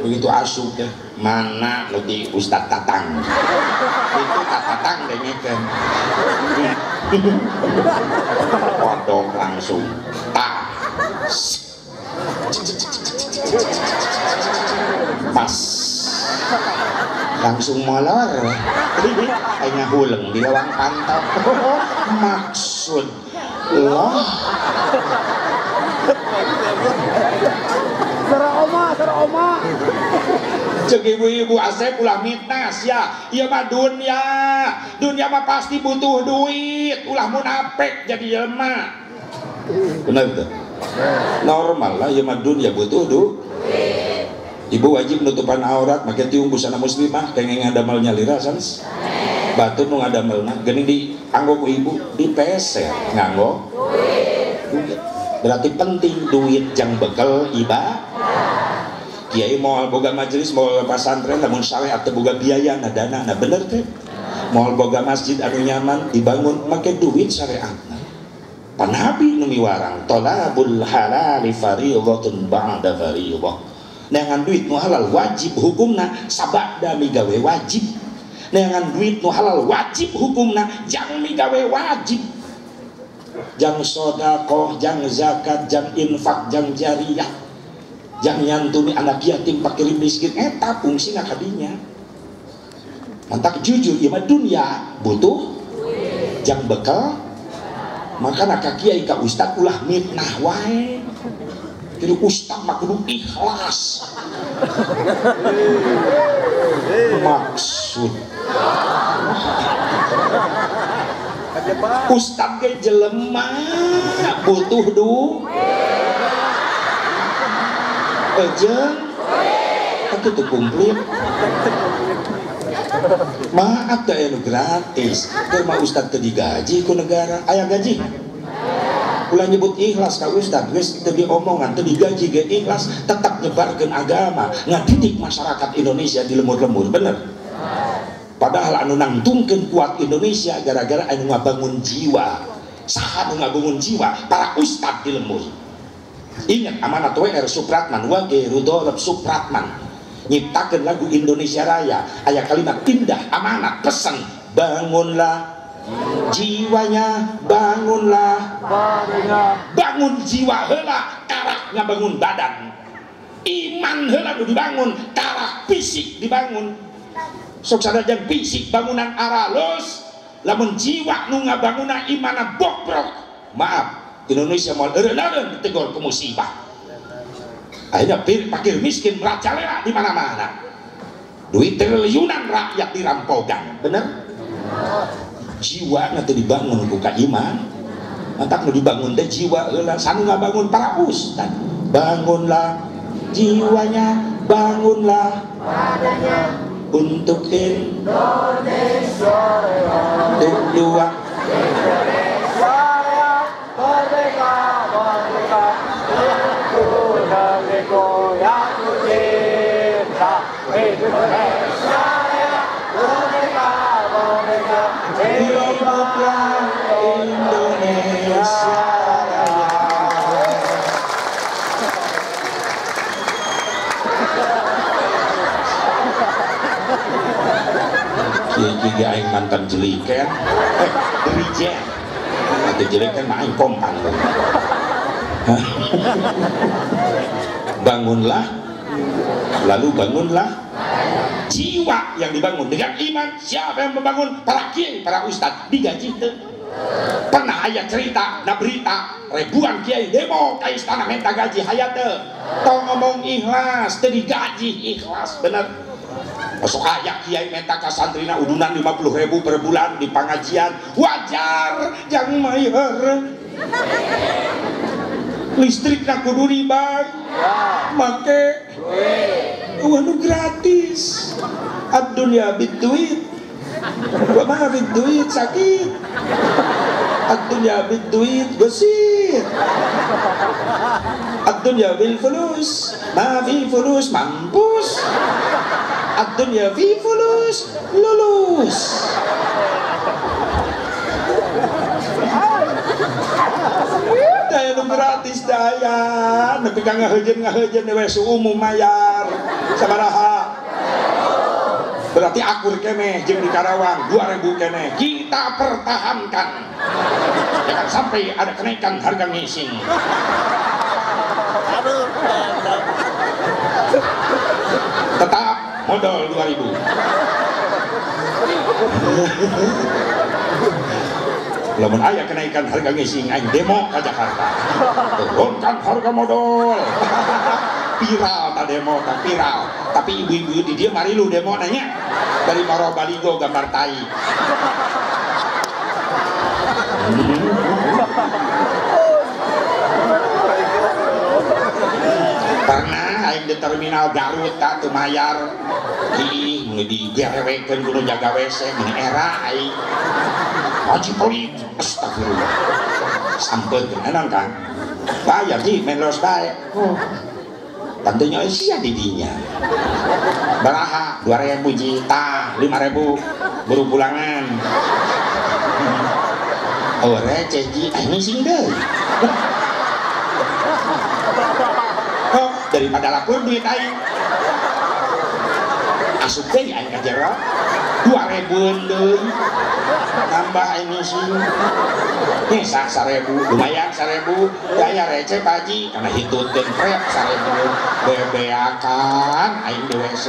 begitu asup ya. Mana nu di Ustad Tatang? Itu Kak Tatang dengekeun kodok langsung. Tak. Pas. Langsung molor. Ay ngahuleng di lawang pantau. Maksud loh Sara oma, sara oma. cek ibu-ibu asep ulah mitnas ya. Iya mah dunia. Dunia mah pasti butuh duit. Ulah munafik jadi jelema benar tuh normal lah ya mah dunia butuh duit ibu wajib nutupan aurat makin tiung busana muslimah kengeng ngadamel nyalira sans. Batu nu ngadamelna geuning di anggo ku ibu di nganggo. Duit berarti penting duit jang bekal iba. Kiai mau boga majelis mau pasantren namun syariat teu boga biaya na dana na bener teh. Mau boga masjid anu nyaman dibangun make duit syariat. Panabi nu miwarang talabul halali fardhatun ba'da fardhah neangan duit nu halal wajib hukumna sabada migawe wajib. Neangan duit nu halal wajib hukumna jang migawe wajib jang sodakoh jang zakat jang infak jang jariyah jang nyantuni anak yatim fakir miskin. Eta fungsi kadinya mantap jujur ya mah dunia butuh. Jang bekal. Maka nak kiai ka ustad ulah mitnah wae. Jadi ustad mah kudu ikhlas. [LAUGHS] Maksud Ustad ge jelema butuh du Ejeng Tapi itu kumplit Maaf dah anu gratis. Keur mah Ustad teu digaji ku negara. Aya gaji. Ulah nyebut ikhlas ka Ustad Geus teu diomongan teu digaji ge ikhlas Tetap nyebarkeun agama. Ngadidik masyarakat Indonesia di lemur-lemur Bener padahal anu nangtungkeun kuat Indonesia gara-gara anu ngabangun jiwa. Saha anu ngabangun jiwa? Para ustad di lembur. Ingat amanat WR Supratman wage Rudolf Supratman. Nyiptakeun lagu Indonesia Raya. Ayat kalimat indah amanat pesan bangunlah jiwanya bangunlah. Bangun jiwa heula karak ngabangun badan. Iman heula nu dibangun karak fisik dibangun sok sadajan fisik bangunan aralus lamun jiwa nu ngabangunan imana bobrok maaf Indonesia mau eureun ditegor ke musibah. Akhirnya pakir miskin merajalela di mana-mana. Duit triliunan rakyat dirampokan bener? Jiwa nanti dibangun buka iman. Mantap nu dibangun teh jiwa sanu ngabangun para ustad bangunlah jiwanya bangunlah badannya untuk Indonesia untuk dua Indonesia merdeka merdeka untuk negeriku yang ku cinta Indonesia Kiai aing mantan jeliken eh dirijen atau jeliken mah aing kompan bangunlah lalu bangunlah jiwa yang dibangun dengan iman siapa yang membangun para kiai para ustad digaji itu pernah ayat cerita na berita ribuan kiai demo ke istana minta gaji hayat tau ngomong ikhlas teu digaji ikhlas bener masuk ayat kiai minta ke santrina udunan 50 ribu per bulan di pengajian. Wajar jangan mayar listrik nak kudu dibay make. Waduh gratis. Ad-dunya bid-duit. Wa ma bid-duit sakit. Ad-dunya bid-duit gosir. Ad-dunya bil fulus Ma fulus mampus Ad-dunya fi fulus lulus. Daya nu gratis daya. Nepi ka ngahejeun ngahejeun we umum mayar. Sabaraha. Berarti akur kene jeung di Karawang 2000 kene. Kita pertahankan. Jangan sampai ada kenaikan harga ngising. Tetap modal 2000 lamun ayah kenaikan harga ngising aing demo ke Jakarta. Turunkan harga modal. Viral tak demo tak viral. Tapi ibu-ibu di dia mari lu demo nanya. Dari Moro Baligo gambar tai. Aing di terminal Garut tak tuh mayar ih mulai digerewekeun kudu jaga WC ini era aing haji pelit astagfirullah sampai enak kan bayar sih menos baik tentunya sia didinya baraha 2000 juta 5000 buru pulangan oh receh ji ini sing deui oh daripada lapor duit aing. Asup deui aing jero 2000 deui nambah emisi nih sak sarebu lumayan sarebu daya receh paji karena hitutkan prep sarebu bebeakan aing di WC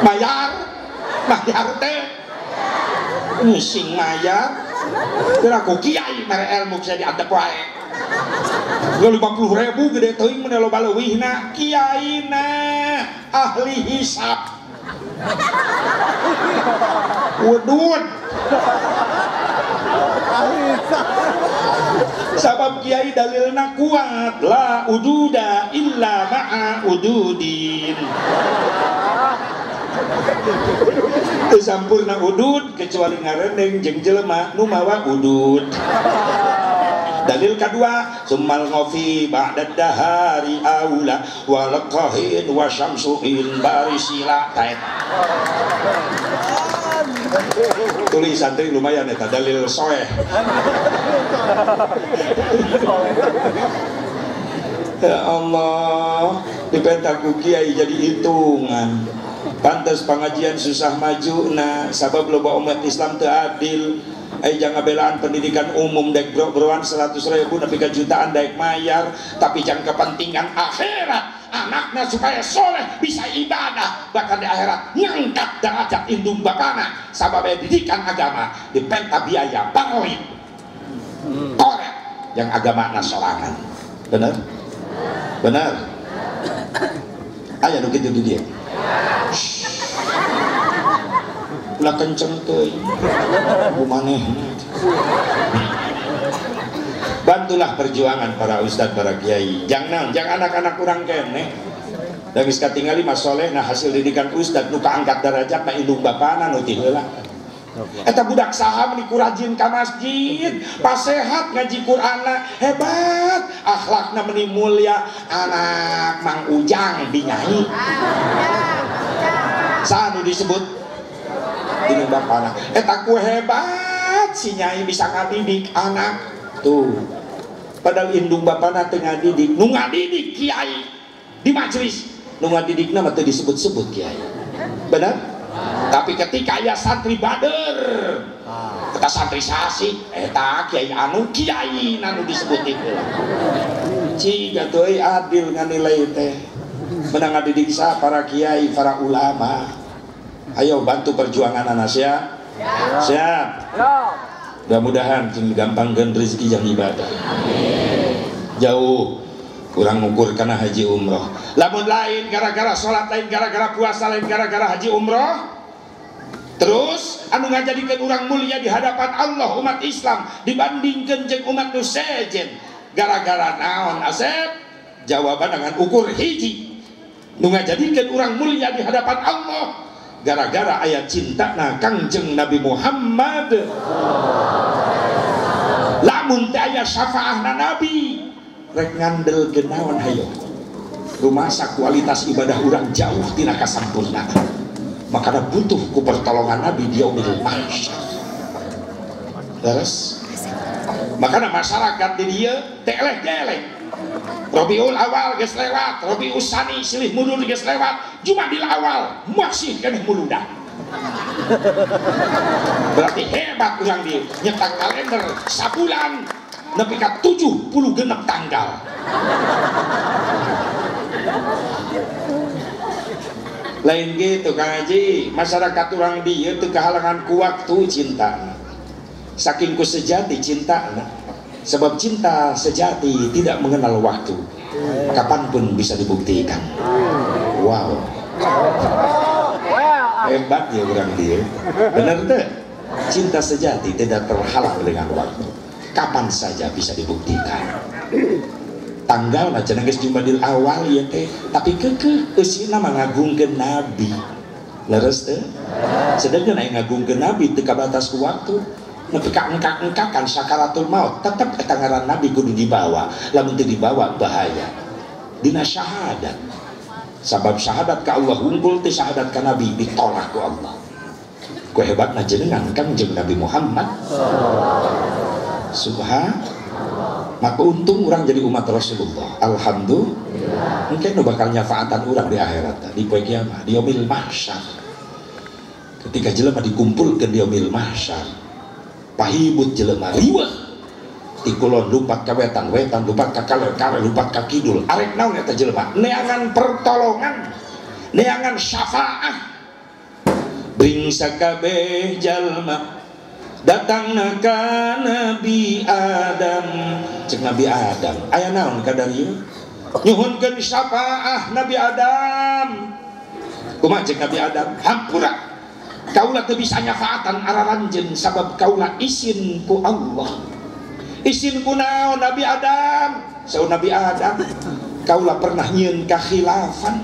mayar mayar teh. Ngising mayar kira ku kiai mere ilmu saya diantep wae Gak lima puluh ribu gede teuing mana loba leuwihna kiai na ahli hisap Wudud Sabab kiai dalilna kuat la ududa illa ma'a ududin sampurna udud kecuali ngareneng jeung jelema nu mawa udud. Dalil kedua summal ngofi ba'da dahari aula walaqahin wa syamsuin barisila taet tulis santri lumayan eta dalil soeh. Ya Allah dipentaku kiai jadi hitungan pantas pengajian susah maju nah sabab loba umat Islam teu adil. Eh jangan belaan pendidikan umum dek bro broan seratus ribu tapi kejutaan dek mayar. Tapi jangan kepentingan akhirat anaknya supaya soleh bisa ibadah. Bahkan di akhirat ngangkat derajat indung bapana. Sabab pendidikan agama di penta biaya bangli korek yang agama nasolangan benar benar [COUGHS] ayah di dia ulah kenceng tuh. Maneh. Bantulah perjuangan para ustadz para kiai. Jangan jangan anak-anak kurang kene. Dan geus katingali mas soleh nah hasil didikan ustadz nuka angkat derajat na indung bapana nu Eta budak saham di kurajin ka masjid, pasehat ngaji Qur'ana hebat, akhlakna meni mulia, anak Mang Ujang dinyai. Sanu disebut ini bapana. Eta ku hebat si nyai bisa ngadidik anak tuh. Padahal indung bapana teu ngadidik, nu ngadidik kiai di majelis. Nu ngadidikna mah teu disebut-sebut kiai. Benar? Tapi ketika ayah santri bader kita santri sasi eta kiai anu kiai nanu disebut itu. Ciga tuh adil nganilai teh. Menang didik para kiai para ulama. Ayo bantu perjuangan anak siap. Mudah-mudahan gampang gen rezeki yang ibadah. Jauh kurang ngukur karena haji umroh. Lamun lain gara-gara sholat lain gara-gara puasa lain gara-gara haji umroh terus anu ngajadikan orang mulia di hadapan Allah umat Islam dibandingkan jeng umat nu sejen gara-gara naon asep? Jawaban dengan ukur hiji. Nu ngajadikan orang mulia di hadapan Allah gara-gara ayat cinta na kangjeng Nabi Muhammad. Lamun teh aya syafaah na Nabi rek ngandel genawan hayo rumasa kualitas ibadah orang jauh tina kasampurnaan makanya butuh ku pertolongan Nabi dia umil terus? Makanya masyarakat di dia teleh geleng Robiul awal ges lewat Robiul sani silih mulun ges lewat. Jumadil awal masih kena muludah berarti hebat orang dia nyetak kalender sabulan nepi 70 genep tanggal. Lain gitu Kang Haji. Masyarakat orang dia itu kehalangan ku waktu cinta. Saking ku sejati cinta sebab cinta sejati tidak mengenal waktu. Kapan pun bisa dibuktikan. Wow. Hebat ya orang dia. Benar tuh cinta sejati tidak terhalang dengan waktu kapan saja bisa dibuktikan? Tanggal macam geus jumadil awal ya teh. Tapi keke eusina mangagungkeun nabi. Leres teh. Sedangkan aya ngagungkeun nabi teu batas waktu. Nepi ka engkak-engkakan sakaratul maut tetep eta ngaran nabi kudu dibawa. Lamun teu dibawa bahaya. Dina syahadat. Sabab syahadat ka Allah unggul teh syahadat ka nabi ditolak ku Allah. Ku hebatna jenengan kangjeng Nabi Muhammad subhan maka untung orang jadi umat Rasulullah. Alhamdulillah. Mungkin no bakal nyafaatan orang di akhirat di poe kiamat di omil mahsyar. Ketika jelema dikumpulkan di omil mahsyar pahibut jelema riwah ti kulon lupat ka wetan wetan lupat ka kaler kaler lupat ka kidul. Arek naon eta jelema? Neangan pertolongan neangan syafaah bring sakabeh jalma datang ka Nabi Adam. Cek Nabi Adam. Aya naon kadar ieu? Nyuhunkeun syafaah Nabi Adam. Kumaha cek Nabi Adam hampura kaulah teu bisa nyafaatan araranjeun sabab kaulah isin ku Allah. Isin ku naon Nabi Adam? Sau Nabi Adam kaulah pernah nyieun kakhilafan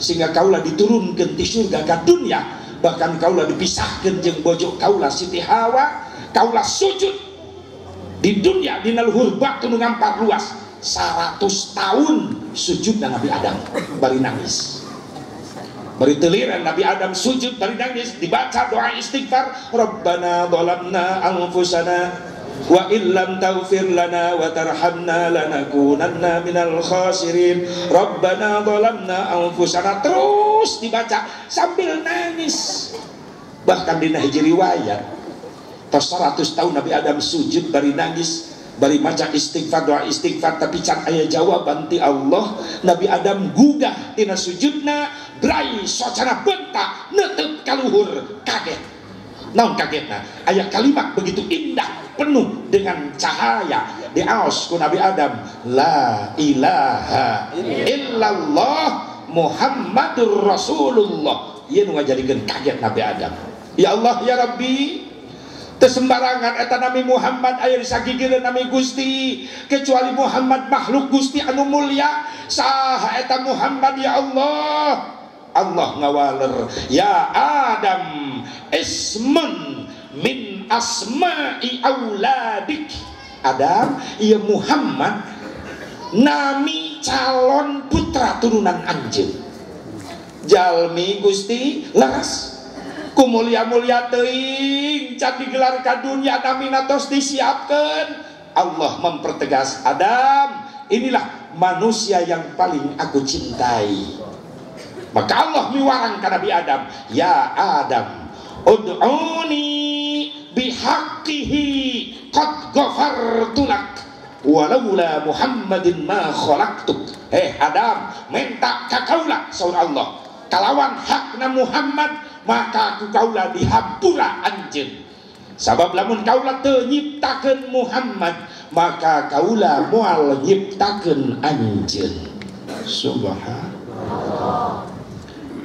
sehingga kaulah diturunkeun ti surga ka dunia bahkan kaulah dipisahkan jeung bojo kaulah Siti Hawa kaulah sujud di dunia di batu nu ngampar luas 100 tahun sujud Nabi Adam bari nangis. Bari teliran Nabi Adam sujud bari nangis. Dibaca doa istighfar Rabbana dhalamna anfusana wa illam taghfir lana wa tarhamna lanakunanna minal khasirin. Rabbana dhalamna anfusana. Terus dibaca sambil nangis. Bahkan di hiji riwayat tos 100 tahun Nabi Adam sujud bari nangis bari maca istighfar doa istighfar tapi can aya jawaban ti Allah Nabi Adam gugah tina sujudna berai socana bentak neuteuk kaluhur kaget naon kagetna? Aya kalimat begitu indah penuh dengan cahaya. Di aos ku Nabi Adam la ilaha illallah Muhammadur Rasulullah. Ieu nu ngajadikeun kaget Nabi Adam. Ya Allah ya Rabbi tersembarangan eta Nabi Muhammad di sagigireun Nabi Gusti kecuali Muhammad makhluk Gusti anu mulia saha eta Muhammad ya Allah Allah ngawaler. Ya Adam ismun min asma'i auladik Adam ia Muhammad nami calon putra turunan anjing. Jalmi Gusti laras kumulia mulia teuing can digelar ka dunia nami natos disiapkan Allah mempertegas Adam. Inilah manusia yang paling aku cintai maka Allah miwarang ke Nabi Adam ya Adam ud'uni bihaqqihi qad ghafartu lak walaula Muhammadin ma khalaqtuk. Eh Adam minta ka kaula saur Allah? Kalawan hakna Muhammad maka ku kaula dihampura anjeun sabab lamun kaula teu nyiptakeun Muhammad maka kaula moal nyiptakeun anjeun subhanallah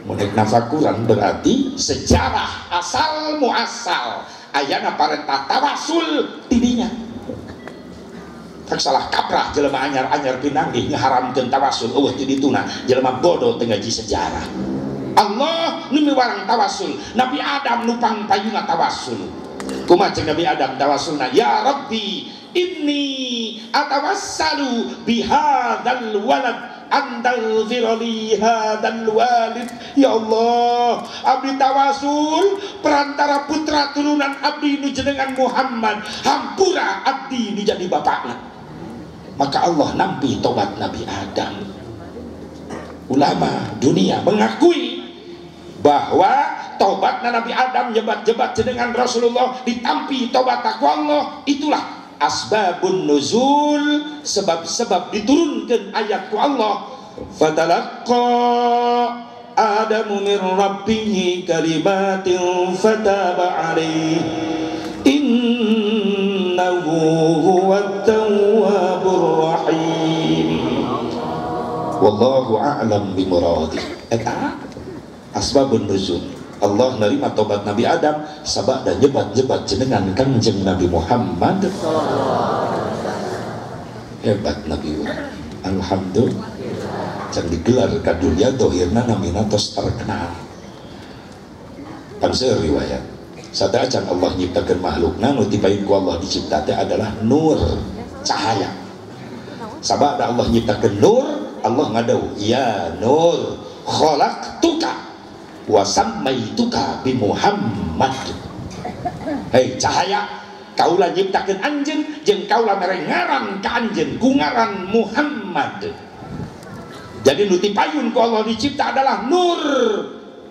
Munek nafakuran berarti sejarah asal muasal. Ayana parentah tawasul tidinya. Tak salah kaprah jelema anyar anyar pinanggi ngaharamkeun tawasul eueuh ti dituna jelema bodoh teu ngaji sejarah. Allah nu miwarang tawasul Nabi Adam nupang payuna tawasul. Kumaha Nabi Adam tawasulna ya Rabbi inni atawassalu bihadzal walad walid. Ya Allah abdi tawasul perantara putra turunan abdi nu jenengan Muhammad hampura abdi nu jadi bapakna maka Allah nampi tobat Nabi Adam. Ulama dunia mengakui bahwa tobat Nabi Adam jebat-jebat jenengan Rasulullah ditampi tobat takwa Allah itulah asbabun nuzul sebab-sebab diturunkan ayat ku Allah. Fatalaqqa adamu min rabbih kalimatin fataba alaih innahu huwat tawwabur rahim. Wallahu a'lam bimuradih eta? Asbabun nuzul Allah nerima tobat Nabi Adam sabak dan jebat-jebat jenengan kanjeng Nabi Muhammad. Hebat Nabi. Alhamdulillah. Yang digelar ke dunia dohirna namina terkenal. Kan riwayat. Sada acan Allah nyiptakan makhluk nu tibain ku Allah diciptate adalah nur cahaya. Sabak Allah nyiptakan nur Allah ngadau ya nur tuka wasammaituka bi Muhammad. Hei cahaya kaulah nyiptakeun anjeun jeung kaulah mere ngaran ka anjeun ku ngaran Muhammad. Jadi nu payun ku Allah dicipta adalah nur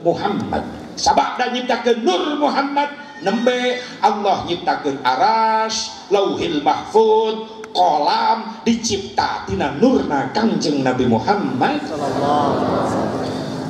Muhammad. Sabab da nyiptakeun nur Muhammad nembe Allah nyiptakeun aras lauhil mahfud kolam dicipta tina nurna kangjeng Nabi Muhammad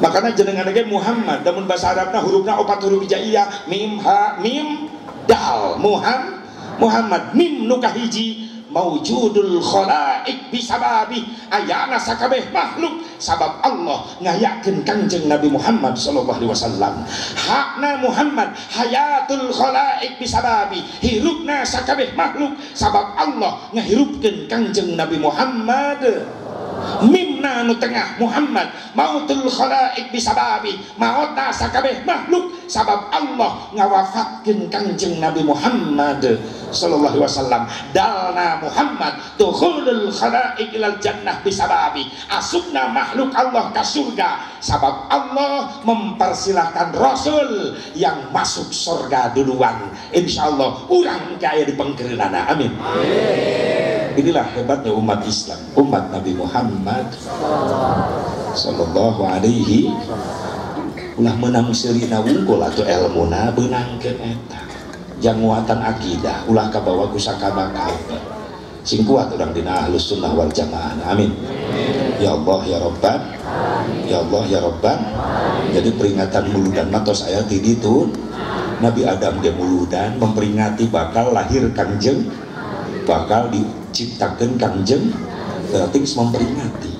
makanya jenengan lagi Muhammad namun bahasa Arabna hurufna opat huruf hijaiyah mim ha mim dal. Muhammad Muhammad mim nukahiji maujudul khalaik bisababi ayana sakabeh makhluk. Sabab Allah ngayakin kanjeng Nabi Muhammad sallallahu alaihi wasallam. Hakna Muhammad hayatul khalaik bisababi hirupna sakabeh makhluk. Sabab Allah ngahirupkeun kanjeng Nabi Muhammad mimna nu tengah Muhammad. Mautul khalaik bisababi mautna sakabeh makhluk. Sabab Allah ngawafatkeun kanjeng Nabi Muhammad sallallahu alaihi wasallam. Dalna Muhammad tuhulul khalaik ilal jannah bisababi asupna makhluk Allah ke surga. Sabab Allah mempersilahkan Rasul yang masuk surga duluan. Insyaallah urang kaya di pengkerenana amin, amin. Inilah hebatnya umat Islam umat Nabi Muhammad sallallahu alaihi. Ulah menang serina wungkul atau ilmuna benangkeun eta. Janguatan akidah ulah kabawa kusaka bakal. Sing kuat orang dina ahlus sunnah wal jamaah amin. Ya Allah ya Rabban. Ya Allah ya Rabban. Jadi peringatan muludan matos saya tidi itu Nabi Adam dia muludan memperingati bakal lahir kangjeng bakal diciptakan kangjeng berarti memperingati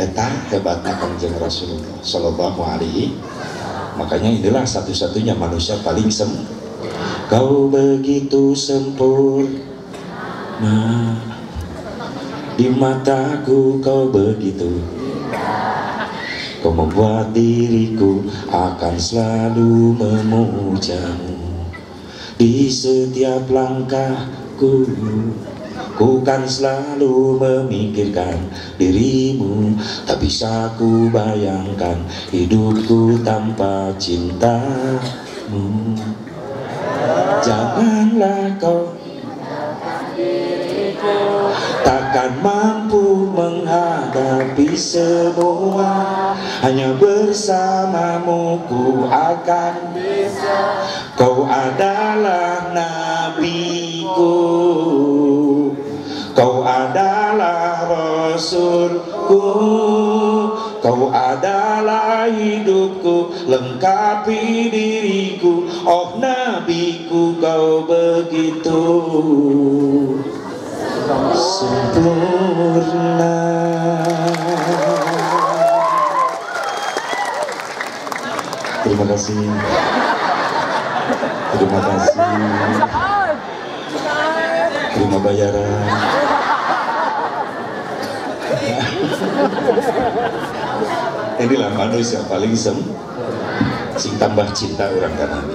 eta hebatnya kanjeng Rasulullah Shallallahu Alaihi. Makanya inilah satu-satunya manusia paling sem kau begitu sempurna. Di mataku kau begitu. Kau membuat diriku akan selalu memujamu. Di setiap langkahku Ku kan selalu memikirkan dirimu Tak bisa ku bayangkan hidupku tanpa cintamu. Janganlah kau Takkan mampu menghadapi semua. Hanya bersamamu ku akan bisa. Kau adalah nabiku Kau adalah Rasulku. Kau adalah hidupku Lengkapi diriku. Oh nabiku kau begitu. Sempurna. Terima kasih. Terima kasih Terima bayaran. Inilah manusia paling sem sing tambah cinta orang kan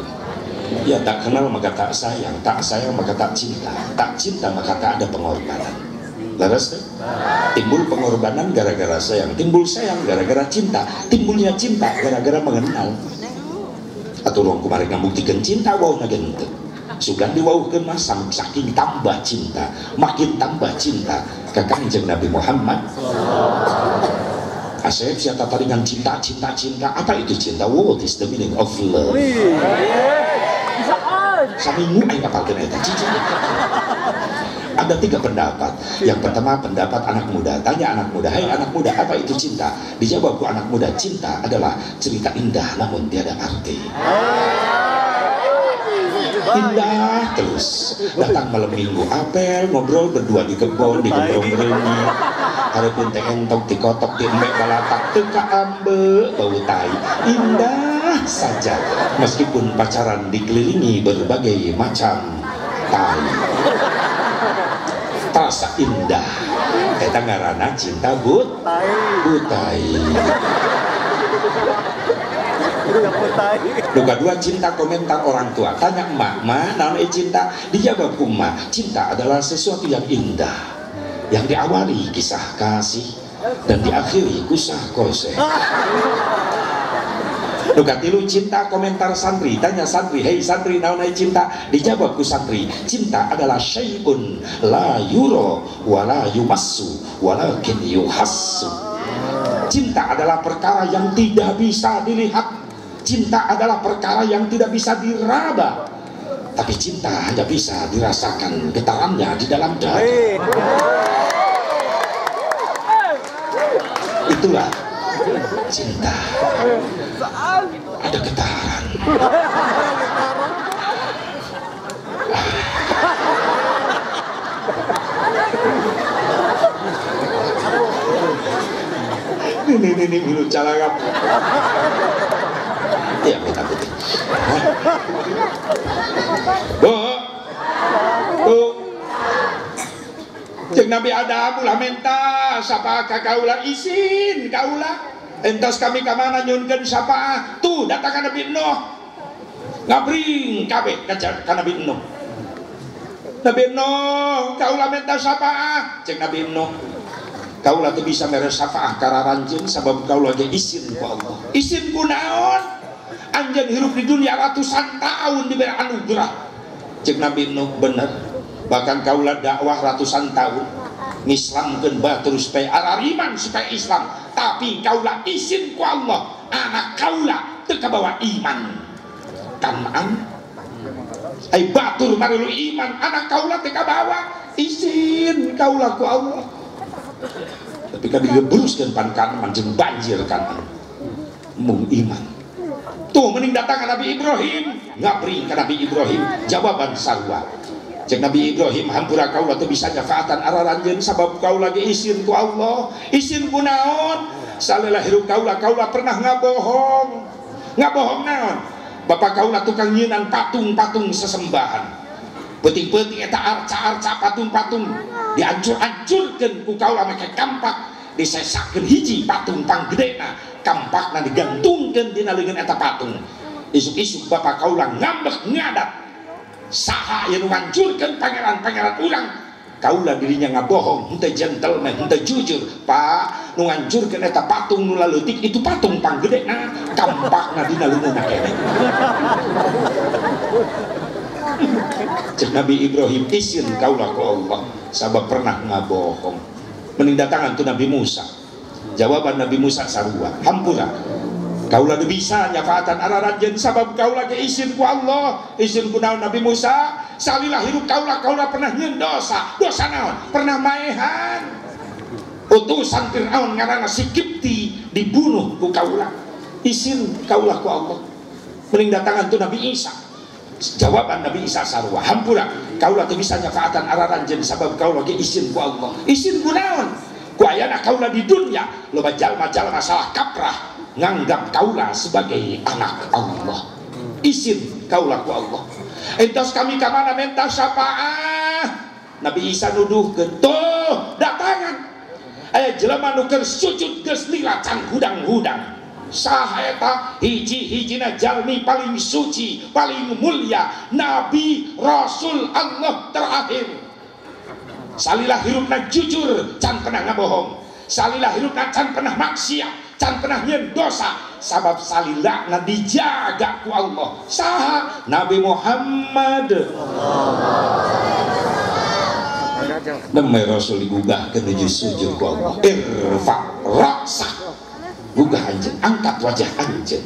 ya tak kenal maka tak sayang tak sayang maka tak cinta tak cinta maka tak ada pengorbanan. Laras timbul pengorbanan gara-gara sayang timbul sayang gara-gara cinta timbulnya cinta gara-gara mengenal. Atau orang kemarin ngambuktikan cinta wow ngagenteng sudah diwauhkan masang saking tambah cinta makin tambah cinta ke kanjeng Nabi Muhammad [LAUGHS] Asep siapa taringan cinta, cinta, cinta. Apa itu cinta? What is the meaning of love? Saminggu aing ngapalkeun eta Ada tiga pendapat. Yang pertama pendapat anak muda. Tanya anak muda, "Hai anak muda, apa itu cinta?" Dijawab ku anak muda, "Cinta adalah cerita indah namun tiada arti." Indah. Terus datang malam minggu apel ngobrol berdua di kebun di gembrong berengi harapun teh entok dikotok di embek balatak teka ambe. Bau tai. Indah saja meskipun pacaran dikelilingi berbagai macam tai. Terasa indah. Kita ngarana cinta but butai Luka dua cinta komentar orang tua. Tanya emak, ma, naon cinta? Dijawab emak, cinta adalah sesuatu yang indah. Yang diawali kisah kasih dan diakhiri kusah kose. Luka tilu cinta komentar santri Tanya santri, hei santri naon cinta Dijawab ku santri Cinta adalah syai'un la yuro Wala yumassu Walakin yuhassu Cinta adalah perkara yang tidak bisa dilihat cinta adalah perkara yang tidak bisa diraba tapi cinta hanya bisa dirasakan getarannya di dalam dada itulah cinta ada getaran ini ini ini milu calangap ya kita putih. Bu bu Cek Nabi Adam ulah minta sapa ka kaula isin kaula entos kami kamana nyunkeun sapa tuh datang Nabi Nuh. Ngabring kabeh ka ka Nabi Nuh. Nabi Nuh kaula minta sapa cek Nabi Nuh. Kaulah tuh bisa mere syafaah kararanjeun sabab kaulah ge isin ku Allah. Isin ku naon anjeun hirup di dunia ratusan tahun diberi anugerah. Cek Nabi Nuh bener. Bahkan kaulah dakwah ratusan tahun. Ngislamkeun batur supaya arariman supaya Islam. Tapi kaulah isin ku Allah anak kaulah teu iman. Kanan ay batur marilu iman anak kaulah teu bawa isin kaulah ku Allah. Tapi kan digebruskan pan kanan jeung banjir kanan. Mung iman tuh mending datang ke Nabi Ibrahim. Ngabring ke Nabi Ibrahim jawaban sarwa. Cek Nabi Ibrahim hampura kau tuh bisa nyafaatan araranjeun sabab kau lagi isin ku Allah. Isin ku naon? Salela hirup kau lah pernah ngabohong. Ngabohong naon? Bapak kau lah tukang nyinan patung-patung sesembahan. Peti-peti eta arca-arca patung-patung. Dihancur-hancurkan ku kaula make kampak. Disesakeun hiji patung pang gedena kampakna digantungkeun dina leungeun eta patung. Isuk-isuk bapak kaula ngambek ngadat saha yang ngancurkeun pangeran-pangeran urang kaula dirinya ngabohong henteu gentleman henteu jujur. Pak nu ngancurkeun eta patung nu laleutik itu patung pang gedena kampakna dina leungeunna keneh Cek Nabi Ibrahim isin kaulah ku Allah sabab pernah ngabohong mending datangan tu Nabi Musa jawaban Nabi Musa sarua. Hampura kaulah bisa nyafaatan araranjen sabab kaulah ke isin ku Allah. Isin ku naon Nabi Musa? Salilah hidup kaulah kaulah pernah nyen dosa. Dosa naon? Pernah maehan. Utusan Fir'aun ngarana si Kipti dibunuh ku kaulah isin kaulah ku Allah. Mending datangan tu Nabi Isa. Jawaban Nabi Isa sarwa hampura kaulah teu bisa nyafaatan araranjeun sabab kaulah ge isin ku Allah. Isin ku naon ku ayana kaulah di dunia. Loba jalma-jalma salah kaprah. Nganggap kaulah sebagai anak Allah. Isin kaulah ku Allah. Entos kami ka mana minta syafaat Nabi Isa nuduh tuh datangan. Aya jelema nu keur sujud geus lila can hudang-hudang sahaeta hiji-hijina jalmi paling suci paling mulia nabi rasul Allah terakhir salilah hirupna jujur can pernah ngabohong salilah hirupna can pernah maksiat can pernah nyen dosa. Sabab salilah na dijaga ku Allah. Saha Nabi Muhammad. Namai Rasul digugah ke menuju sujud ku Allah. Irfa raksa. Gugah anjen angkat wajah anjen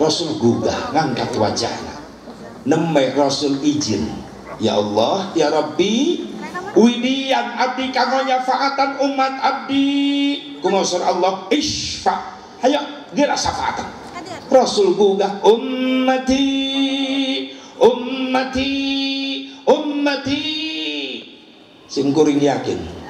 Rasul gugah ngangkat wajahnya nembe Rasul izin. Ya Allah ya Rabbi widian abdi kanggo nyafaatan umat abdi. Kumasur Allah isfa hayo gira syafaatan Rasul gugah ummati ummati ummati. Simkuring yakin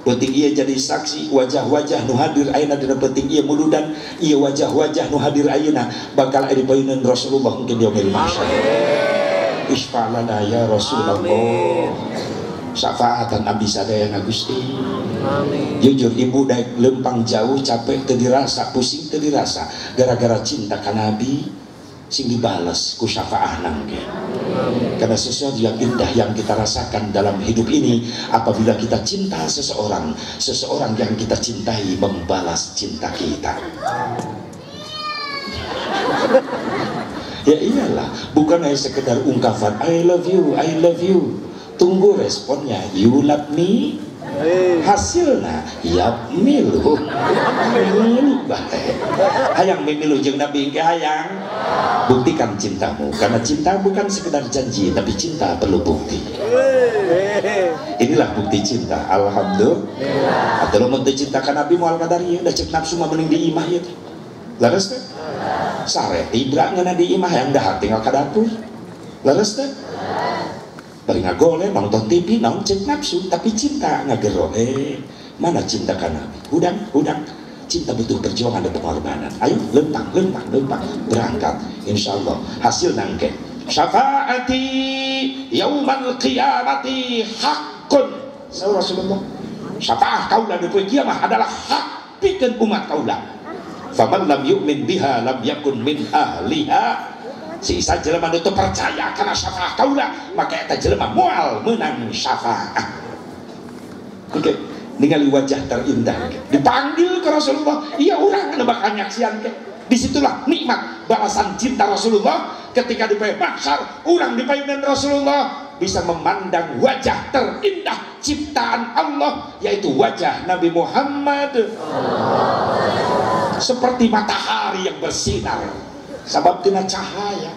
penting ia jadi saksi wajah-wajah nu hadir ayeuna dina penting ia muludan ia wajah-wajah nu hadir ayeuna bakal aya dipayuneun Rasulullah mungkin yaumil mahsyar isfa'lana ya Rasulullah syafaatan abdi sadaya Gusti. Jujur ibu daek lempang jauh capek teu dirasa pusing teu dirasa gara-gara cinta ka Nabi sing dibales ku syafaah nangge karena sesuatu yang indah yang kita rasakan dalam hidup ini apabila kita cinta seseorang seseorang yang kita cintai membalas cinta kita. Ya iyalah bukan hanya sekedar ungkapan I love you I love you tunggu responnya. You love me hasilnya ya milu. Milu baik. Hayang mimilu jeung nabi ke hayang buktikan cintamu. Karena cinta bukan sekedar janji tapi cinta perlu bukti. Inilah bukti cinta. Alhamdulillah. Atau lo mau cinta kan nabi mual kadari udah cek nafsu mah mending di imah ya laras teh sare tibra ngana di imah yang dah tinggal ke dapur laras teh bari ngagole nonton TV naon cek nafsu tapi cinta ngagerole mana cinta ka nabi? Hudang hudang. Cinta butuh perjuangan dan pengorbanan. Ayo lempang lempang lempang. Berangkat insyaallah. Hasil nangke syafaati yaumal qiyamati hakun Saya Rasulullah. Syafaat kaulah di kiamat adalah hak pikeun umat kaulah. Faman lam yu'min biha lam yakun min ahliha sisa jelema itu percaya karena syafaat kaulah maka eta jelema moal menang syafaat. Oke ningali wajah terindah. Dipanggil ke Rasulullah iya orang kena bakal nyaksian ke. Di situlah nikmat balasan cinta Rasulullah. Ketika di mahsyar orang di payunan Rasulullah bisa memandang wajah terindah ciptaan Allah yaitu wajah Nabi Muhammad. Seperti matahari yang bersinar sabab tina cahaya.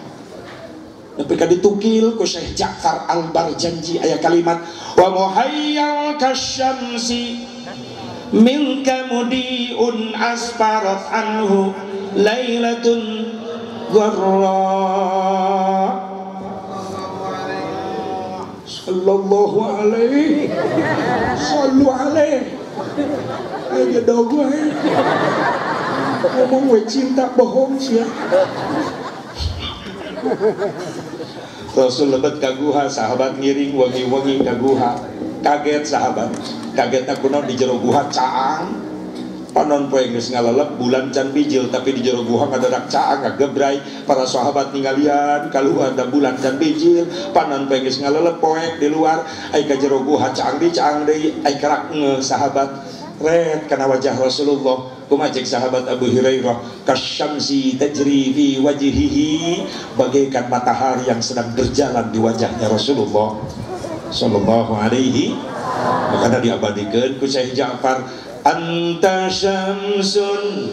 Tapi kan ditukil ku Syekh Ja'far Al-Barjanji ayat kalimat wa muhayyal kasyamsi minka mudiun asparat anhu lailatun gharra. Sallallahu alaihi sallu alaihi. Aja dogo ngomong we cinta bohong sih Rasul lebet kaguha sahabat ngiring wangi-wangi kaguha kaget sahabat kaget aku non di jero guha caang panon poe geus ngalalep bulan can bijil tapi di jero guha ngadadak caang ngagebrai para sahabat ninggalian kaluar da bulan can bijil panon poe geus ngalalep poe di luar ai ka jero guha caang di caang deui ai kerak nge sahabat red karena wajah Rasulullah kumajik sahabat Abu Hurairah kasyamsi tajri fi wajhihi. Bagaikan matahari yang sedang berjalan di wajahnya Rasulullah sallallahu alaihi maka diabadikan ku Syekh Ja'far anta syamsun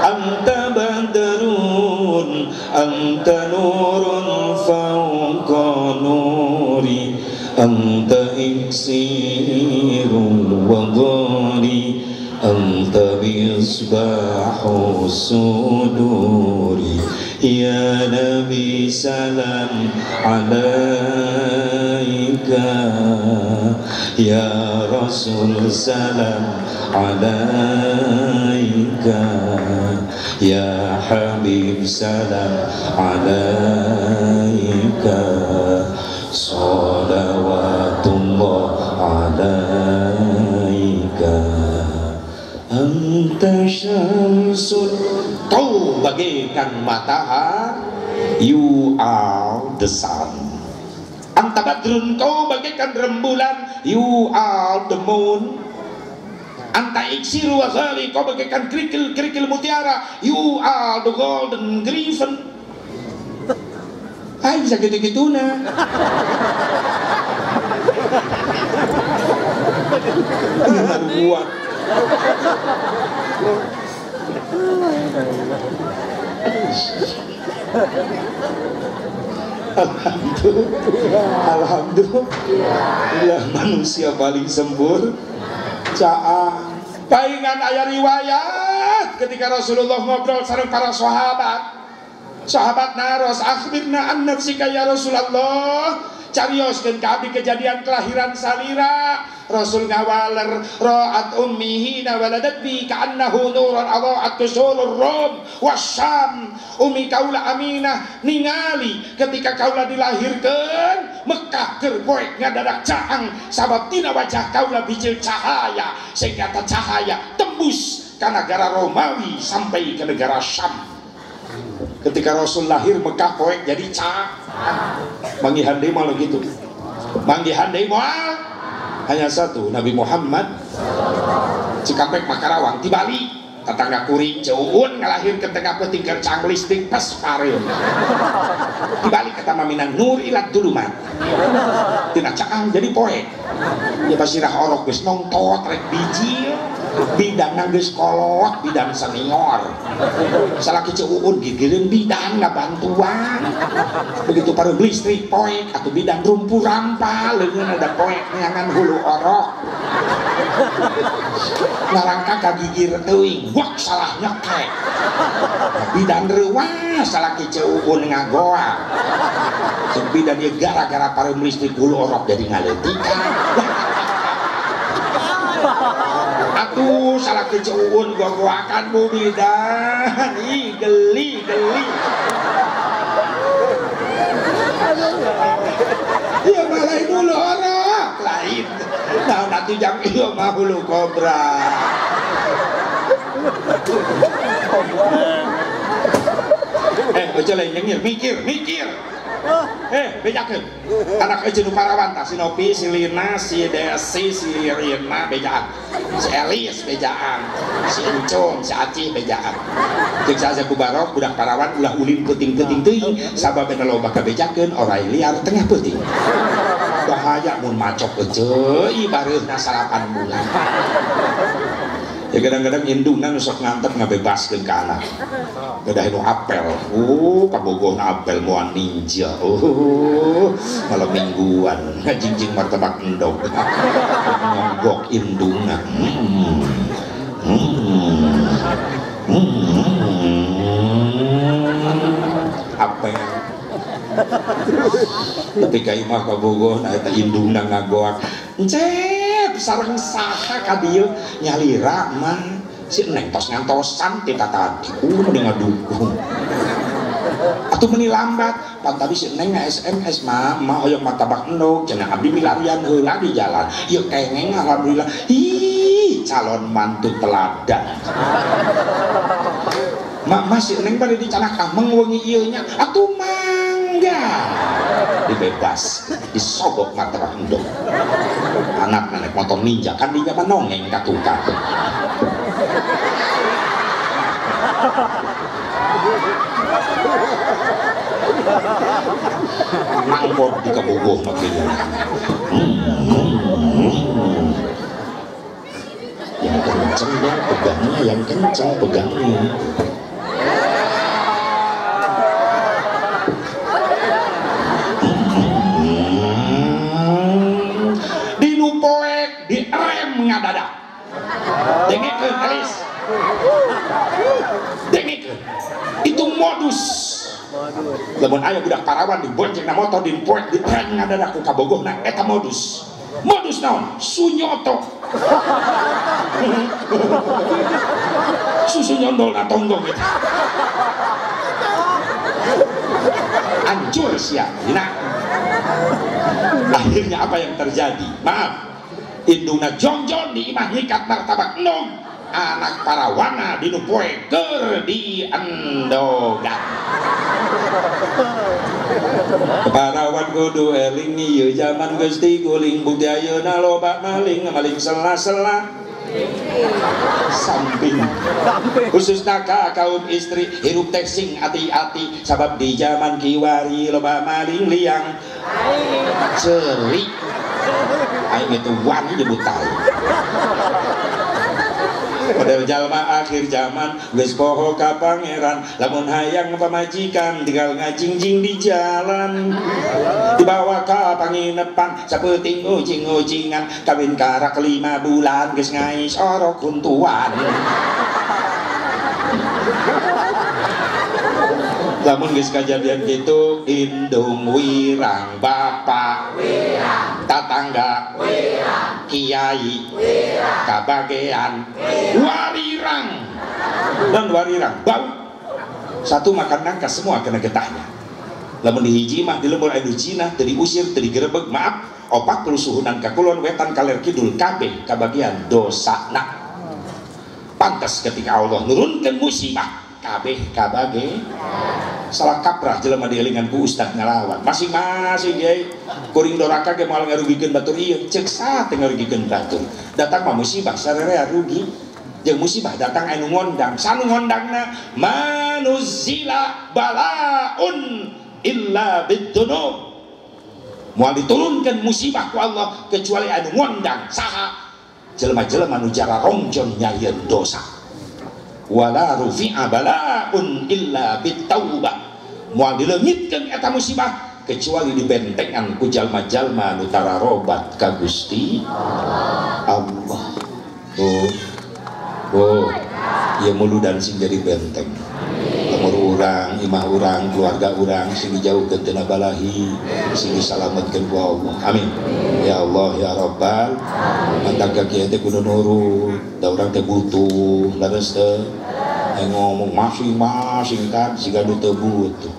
anta badrun anta nurun fawqa nuri anta iksirun wa ghari anta misbahu suduri ya nabi salam alaika ya rasul salam alaika ya habib salam alaika syamsun kau bagaikan matahari. You are the sun. Anta badrun kau bagaikan rembulan. You are the moon. Anta iksiru wa ghali kau bagaikan kerikil-kerikil mutiara. You are the golden griffin. Ay, bisa gitu-gitu na. buat. Alhamdulillah. Alhamdulillah manusia paling sempur Caah Paingan ayat riwayat. Ketika Rasulullah ngobrol sareng para sahabat. Sahabat naros akhbirna an nafsika ya Rasulullah carios dan kabi kejadian kelahiran salira Rasul ngawaler ra'at ummihi nawaladat bi ka'annahu nuran adha'at tusulur rom wasyam. Umi kaula aminah ningali ketika kaula dilahirkan Mekah gerpoek ngadadak caang. Sabab tina wajah kaula bijil cahaya sehingga cahaya tembus ke negara Romawi sampai ke negara Syam. Ketika Rasul lahir Mekah poek jadi cak mangi handai malu gitu. Mangi handai mal hanya satu Nabi Muhammad Cikampek Makarawang di Bali. Tetangga kuring jauhun ngelahir ke tengah petingkan canglistik pas paril di Bali kata maminan nur ilat duluman tina caang jadi poek ya pasirah orok geus nongtot rek biji bidang geus kolot bidang senior. Salah kecil uun gigireun bidang bantuan. Begitu para listrik poek atau bidang rumpu rampa leungeun ada poek neangan hulu orok. Ngarangka kagigir teuing wak salah nyekek bidang reuah salah kecil uun ngagoa. Sepi dan dia gara-gara para listrik hulu orok jadi ngaletika Atuh salah keceuun gua gua akan bu bidan ih geli geli. Ya malah dulu orang lain. Nah nanti jam itu mah hulu kobra. Eh baca lain nyengir mikir mikir eh bejakeun. Anak aja nu parawan tah si Nopi si Lina si Desi si Rina bejaan. Si Elis bejaan. Si Encong si Aci bejaan. Jeung saja ku barok budak parawan ulah ulin peuting-peuting teuing. Sababna loba kabejakeun orai liar tengah peuting. Bahaya mun macok euceuy bareuna salapan bulan ya kadang-kadang indungan sok ngantep ngabebaskeun ka anak kedah apel oh kabogoh na apel moan ninja oh malam mingguan ngajingjing martabak endog ngonggok indungan hmm. Hmm. Hmm. apel tapi kayak mah kabogoh na eta indungan ngagoak cep sareng saha ka dieu nyalira mah si neng tos ngantosan tika tadi uh mending ngadukung atau meni lambat. Tadi si neng SMS mah mah hoyong martabak endog cenah abdi milarian heula di jalan. Yuk kengeng alhamdulillah. Hi calon mantu teladan mak masih neng pada dicanak ameng wengi ieu nya. Atuh mangga. Dibebas disogok martabak endog anak naik motor ninja kan di zaman nongeng katukang mangkok di kabogoh makanya yang kenceng ya pegangnya yang kenceng pegangnya alis dengekeun itu modus. Lamun aya budak parawan dibonceng na motor di poek di rem ngadadak ku kabogoh na eta modus. Modus naon? Sunyoto. Susu nyondol na tonggong gitu hancur siap nah akhirnya apa yang terjadi? Maaf. Indungna jongjon di imah nyikat martabak nom anak parawana di nupoe ker di endogan Parawan kudu eling ieu zaman Gusti guling bukti ayeuna loba maling maling sela-sela. Samping. Khususnya ka kaum istri hirup teksing hati-hati sabab di zaman kiwari loba maling liang. Ceri. Aing itu wani nyebut tai Padahal jalma akhir zaman geus poho ka pangeran. Lamun hayang pamajikan tinggal ngajingjing di jalan. Dibawa ka panginepan sapeuting ucing-ucingan kawin karak lima bulan geus ngais orok kuntuan lamun geus kejadian gitu indung wirang bapak wirang tatangga wirang kiai wirang kabagean warirang. Dan warirang? Bau. Satu makan nangka semua kena getahnya. Lamun dihiji mah di lembur anu Cina teu diusir teu digerebek maaf. Opat puluh suhunan kakulon wetan kaler kidul kabeh kabagian dosa nak pantas ketika Allah nurunkan musibah kabeh kabage salah kaprah jelema dielingan ku ustad ngalawan masing-masing ye kuring doraka ge moal ngarugikeun batur ieu ceuk sate ngarugikeun batur datang mah musibah sararea rugi jeung musibah datang anu ngondang. Sanu ngondangna manuzila balaun illa bidunub mau diturunkan musibah ku Allah kecuali anu ngondang. Saha? Jelema-jelema nu rongjon nyayeun dosa wala rufi'a bala'un illa bitaubah mau dileungitkeun eta musibah kecuali dibentengan ku jalma-jalma nu robat ka Gusti Allah. Oh. Oh. Ya mulu dan sing jadi benteng umur orang, imah orang, keluarga orang sing dijauhkeun tina balahi sing disalametkeun ku Allah. Amin. Ya Allah ya Rabbal mantak ka kieu teh kudu nurut. Da urang teh butuh leres teh. Ngomong masing-masing kan siga nu teu butuh.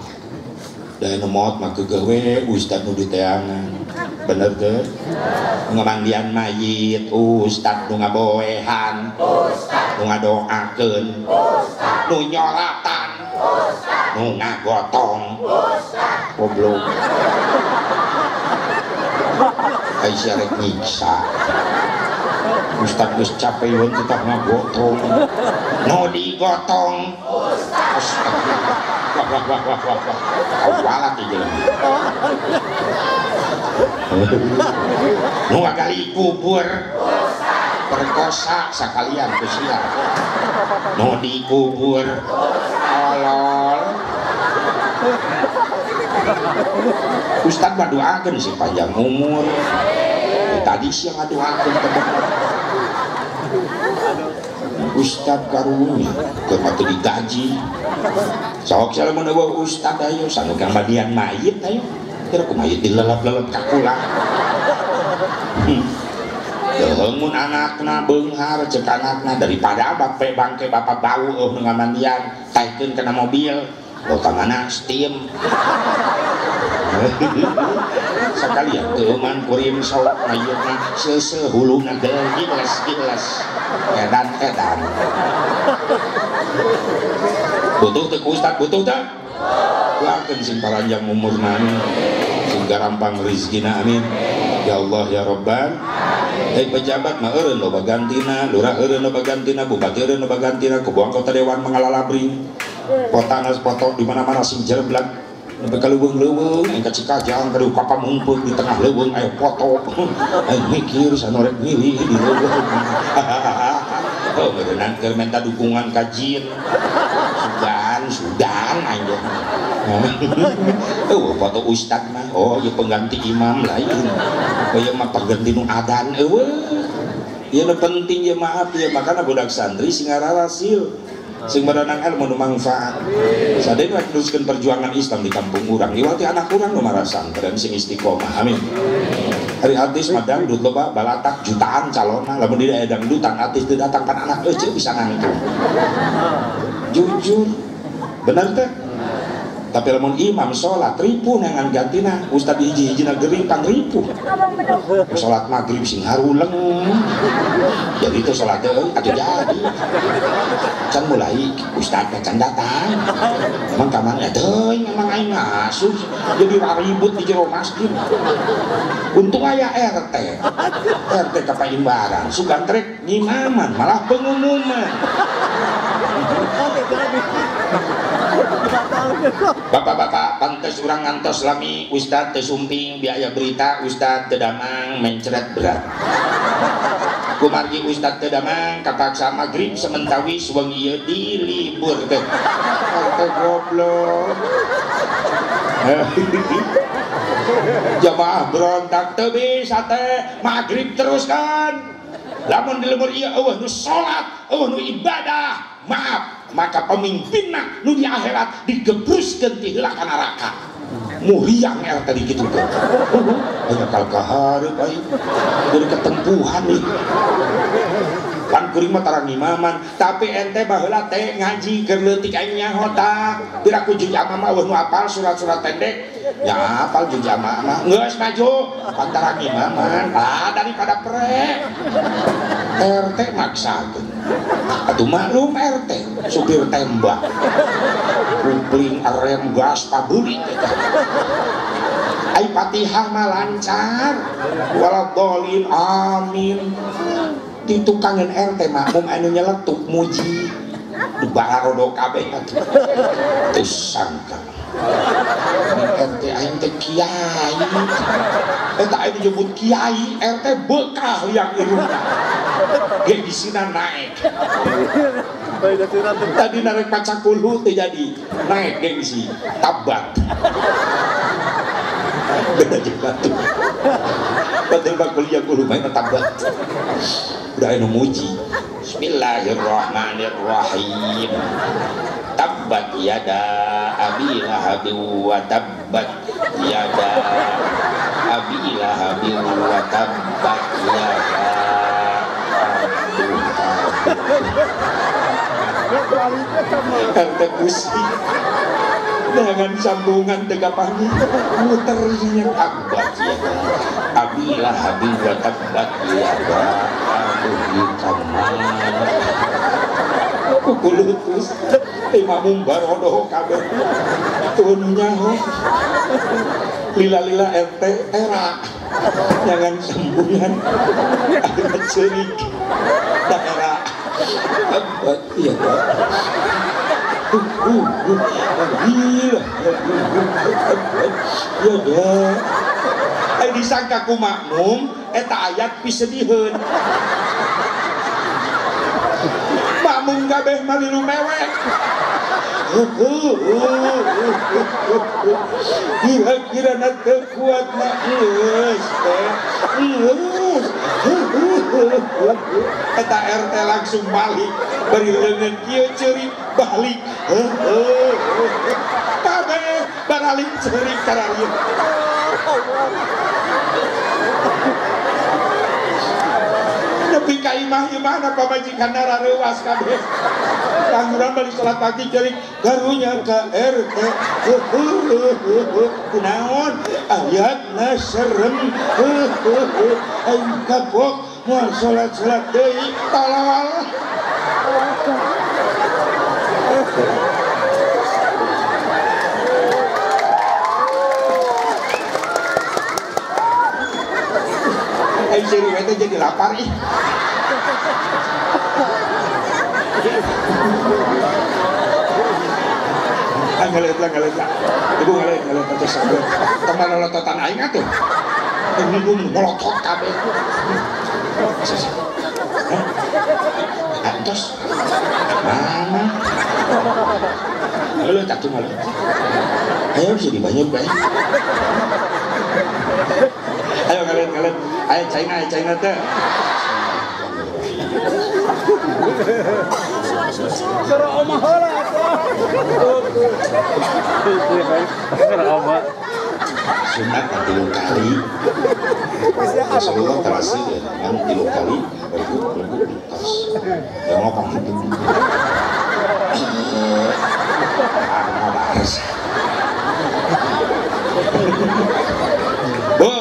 Da nu maot mah kegawe ustad nu diteangan. Bener ke ngamandian mayit ustad nu ngaboehan. Ustad. Nu ngadoakeun. Ustad. Nu nyolatan nu ngagotong goblok. Aisyah rek nyiksa. Ustad geus capek we kita ngagotong nu digotong Wah wah wah wah wah wah. Awalat ieu jelema ngagali kubur. Perkosa sakalian ku sia Nu dikubur olol Ustad mah doakeun si panjang umur. Tadi siang ngadoakeun teh Ustad karunya keur digaji. Sok salamun eueuh ustad ayo. Sanu kamadian mayit ayo. Kira ku mayit dilelep-lelep ka kula Lehengun anakna beunghar cek anakna. Daripada bape bangke bapak bau eueuh nu ngamandian taikeun kena mobil. Lo mana steam. [LAUGHS] Sekalian keuman kurim sok mayitna seuse huluna gilas gilas edan edan. Butuh teh ustad butuh teh lakeun sing paranjang umurna amin sing garampang rizkina amin. Ya Allah ya Rabban Hei pejabat mah eureun loba gantina, lurah eureun loba gantina, bupati eureun loba gantina, kebuang kota dewan mengalalabring. Potana foto di mana-mana sing jerblak. Sampai ka leuweung-leuweung aya ka Cikajang ka mumput di tengah leuweung aya foto. Aya mikir sanorek milih di leuweung. [LAUGHS] Oh, berenang keur minta dukungan kajian. Sudan, Sudan aja. [LAUGHS] Oh, foto ustad mah. Oh, ya pengganti imam lain. Oh, ya mah pengganti nu adan eueuh. Ya nu penting ya maaf ya makanya budak santri sing ngarasil. Sing berenang ilmu nu manfaat. Sadaya meneruskan perjuangan Islam di kampung urang. Iwati anak urang nu marah santren sing istiqomah. Amin. Hari artis madang dut loba balatak jutaan calona lamun di daerah dangdutan artis teu datang kan anak eueuh bisa ngangtung. Jujur. Benar teh? Tapi lamun imam sholat ribu nengan gantina ustad hiji hiji gering kang ribu. Sholat maghrib sing haruleng jadi itu sholat itu ada jadi. Can mulai ustad can datang. Emang kamarnya tuh memang aing ngasuh. Jadi ribut di jero masjid. Untung aya RT RT kapain barang. Sugan trek nyimaman malah pengumuman Bapak-bapak pantas orang ngantos lami. Ustad tesumping biaya berita Ustad tedamang menceret berat. Kumargi Ustad tedamang kapaksa maghrib sementawi suweng iya di libur teh goblok. [LAUGHS] Jamaah berontak teu bisa teh maghrib terus kan. Lamun di lemur iya eueuh nu salat eueuh nu ibadah. Maaf maka pemimpinna nu di akhirat digebruskeun ti heula ka neraka muhriang er tadi gitu kan aya kalkahar bae dari ketempuhan nih kan kuring mah tarang imaman. Tapi ente baheula teh ngaji keur leutik aing nyahota tidak ku juz mah nu apal surat-surat pendek. Ya apal juz mah. Geus maju. Kan tarang imaman. Ah daripada pre RT maksakeun. Atuh maklum RT supir tembak. Kupling rem gas pabrik Ai Fatihah mah lancar. Walau dolin amin di tukangan RT makmum anu nyeletuk muji. Di bararodo kabeh atuh sangka. RT aing teh kiai. Eta aing disebut kiai RT bekah yang irungna. Ge disina naik. Tadi narik pacakulu teh jadi. Naik gengsi tabat beda tuh. Padahal bak kuliah kuliah main tabat udah anu muji. Bismillahirrahmanirrahim. Tabbat yada abi lahabi wa tabbat yada abi lahabi wa tabbat yada. Kata kusi dengan sambungan degapannya muternya tabbat yada abi lahabi wa tabbat yada aduh kamar kukulutus imamum barodoh kabeh. Tuhunnya lila-lila RT era. Jangan sambungan. Ada cerik pak gila ya disangka ku makmum eta ayat pisediheun. Makmum kabeh malilu mewek. Kira-kira kuat mak geus eta RT langsung balik. Bari leungeun kieu ceuri balik kabeh baralik ceuri kararieu nepi ka imah imahna pamajikan rareuwas kabeh Kangurang balik sholat pagi jadi garunya ke RT kunaon ayat naserem. Ayo kapok mau sholat sholat deui talawal Ayo jadi itu jadi lapar ih. Ah, ngalit lah, ngalit lah. Ibu ngalit, ngalit aja sampai. Teman lolototan aing atuh. Ini gue melotot kabeh. Antos. Mana? Lalu tak cuma lu. Ayo bisa dibanyak baik. Ayo ngalit, ngalit. Ayo China, ayo China teh. Cara omah heula sunat tilu kali Rasulullah terasi ya. Kan tilu kali baru baru tos yang ngopang itu bahas Bu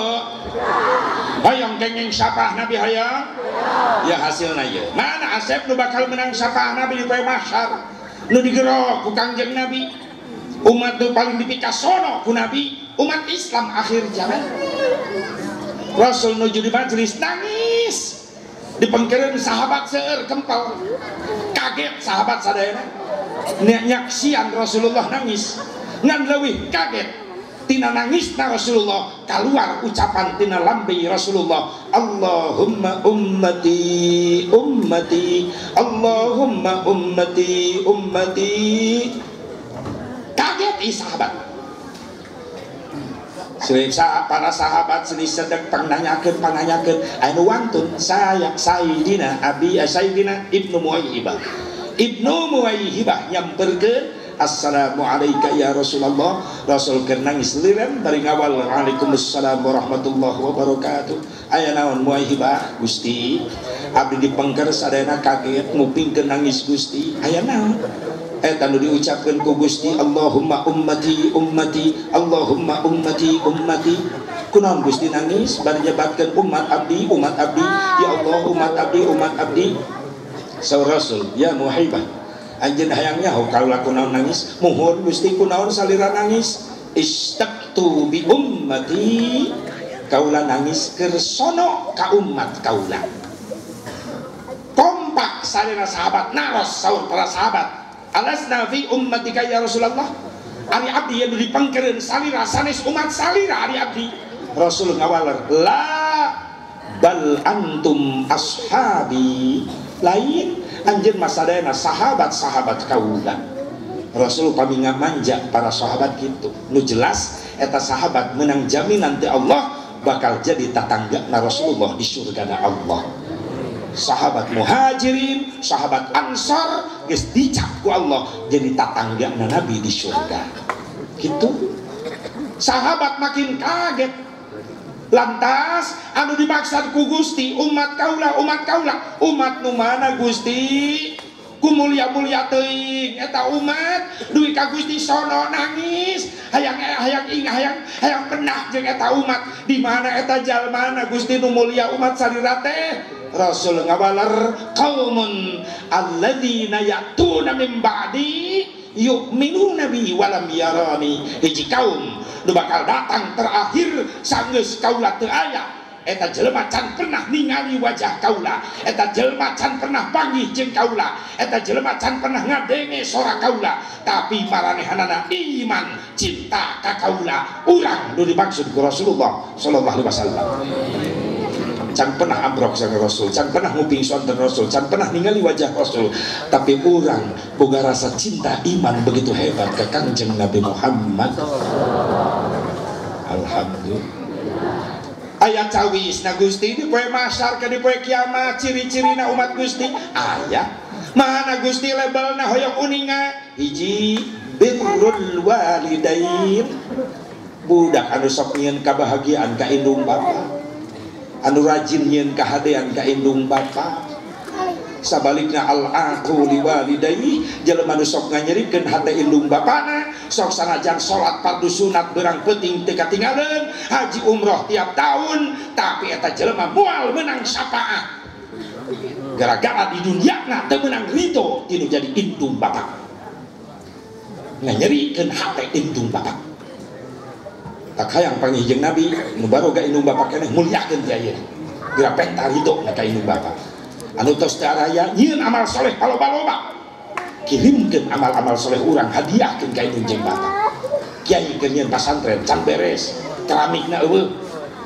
Hayang kenging sapah Nabi hayang ya hasilnya ya. Mana Asep nu bakal menang sapah Nabi di poe mahsyar nu digerok ku kangjeng Nabi. Umat nu paling dipikasono ku Nabi. Umat Islam akhir zaman Rasul nuju di majelis nangis. Dipengkereun sahabat seueur kempal. Kaget sahabat sadayana nya nyaksian Rasulullah nangis. Ngan leuwih kaget. Tina nangis na Rasulullah keluar ucapan tina lambe Rasulullah. Allahumma ummati ummati. Allahumma ummati ummati. Kaget i sahabat Sering para sahabat seni sedek pangnanyakeun pangnanyakeun anu wantun saya Sayyidina Abi Sayyidina Ibnu Muwayyibah Ibnu Muwayyibah nyamperkeun Assalamualaikum ya Rasulullah. Rasul keur nangis liren bari ngawal Waalaikumsalam warahmatullahi wabarakatuh. Aya naon Muwayyibah Gusti abdi dipengker sadayana kaget ngupingkeun nangis Gusti. Aya naon eta nu diucapkeun ku Gusti Allahumma ummati ummati Allahumma ummati ummati. Kunaon Gusti nangis? Bari nyebatkeun umat abdi umat abdi. Ya Allah umat abdi umat abdi. Saur Rasul ya muhaibah. Anjeun hayang nyaho kaula nangis? Muhun Gusti kunaon salira nangis? Istaqtu bi ummati. Kaula nangis keur sono ka umat kaula. Kompak salira sahabat naros saur para sahabat alasna fi ummatika ya Rasulullah? Ari abdi yang dipengkeren salira sanes umat salira Ari abdi. Rasul ngawaler la bal antum ashabi. Lain anjir masadana sahabat-sahabat kaulah Rasul paminga manja para sahabat gitu. Nu jelas eta sahabat menang jaminan nanti Allah bakal jadi tatangga na Rasulullah di surga Allah sahabat muhajirin sahabat ansar geus dicap ku Allah jadi tatangga nabi di surga gitu. Sahabat makin kaget. Lantas anu dimaksud ku Gusti umat kaulah umat kaulah. Umat nu mana Gusti ku mulia mulia teuing eta umat duit ka Gusti sono nangis. Hayang hayang ing hayang hayang penah jeung eta umat. Di mana eta jalmana Gusti nu mulia umat salira teh? Rasul ngawalar kaumun alladzina ya'tuna min ba'di yu'minuna bi walam yarani. Hiji kaum nu bakal datang terakhir sanggeus kaula teu aya eta jelema can pernah ningali wajah kaula. Eta jelema can pernah panggih jeung kaula. Eta jelema can pernah ngadenge suara kaula. Tapi maranehanana iman cinta ka kaula. Urang nu dimaksud ku Rasulullah sallallahu alaihi wasallam. Can pernah ambrok sama Rasul can pernah nguping sonten Rasul can pernah ningali wajah Rasul. Tapi orang boga rasa cinta iman begitu hebat ke kanjeng Nabi Muhammad. Alhamdulillah ayat cawis na Gusti di poe masar ke di poe kiamat ciri-ciri na umat Gusti. Ayat mana Gusti label na hoyong uninga. Hiji birrul walidain. Budak anu sok kebahagiaan ka indung anu rajin nyen kahadean ka indung bapa. Sabaliknya al aku liwalidayhi jelema nu sok nganyerikeun hate indung bapana sok sanajan salat fardu sunat berang penting teu katinggalan haji umroh tiap tahun tapi eta jelema moal menang syafaat. Gara-gara di dunia na teu menang rito tinu jadi indung bapa nganyerikeun hate indung bapa tak hayang panggih nabi nu baru ga indung bapak keneh muliakeun ti ayeuna geura pentar hidup ka indung bapak. Anu tos teu araya nyieun amal soleh paloba-loba kirimkeun amal-amal soleh urang hadiahkeun ka indung jeung bapak kiai keur nyieun pasantren can beres. Keramikna eueuh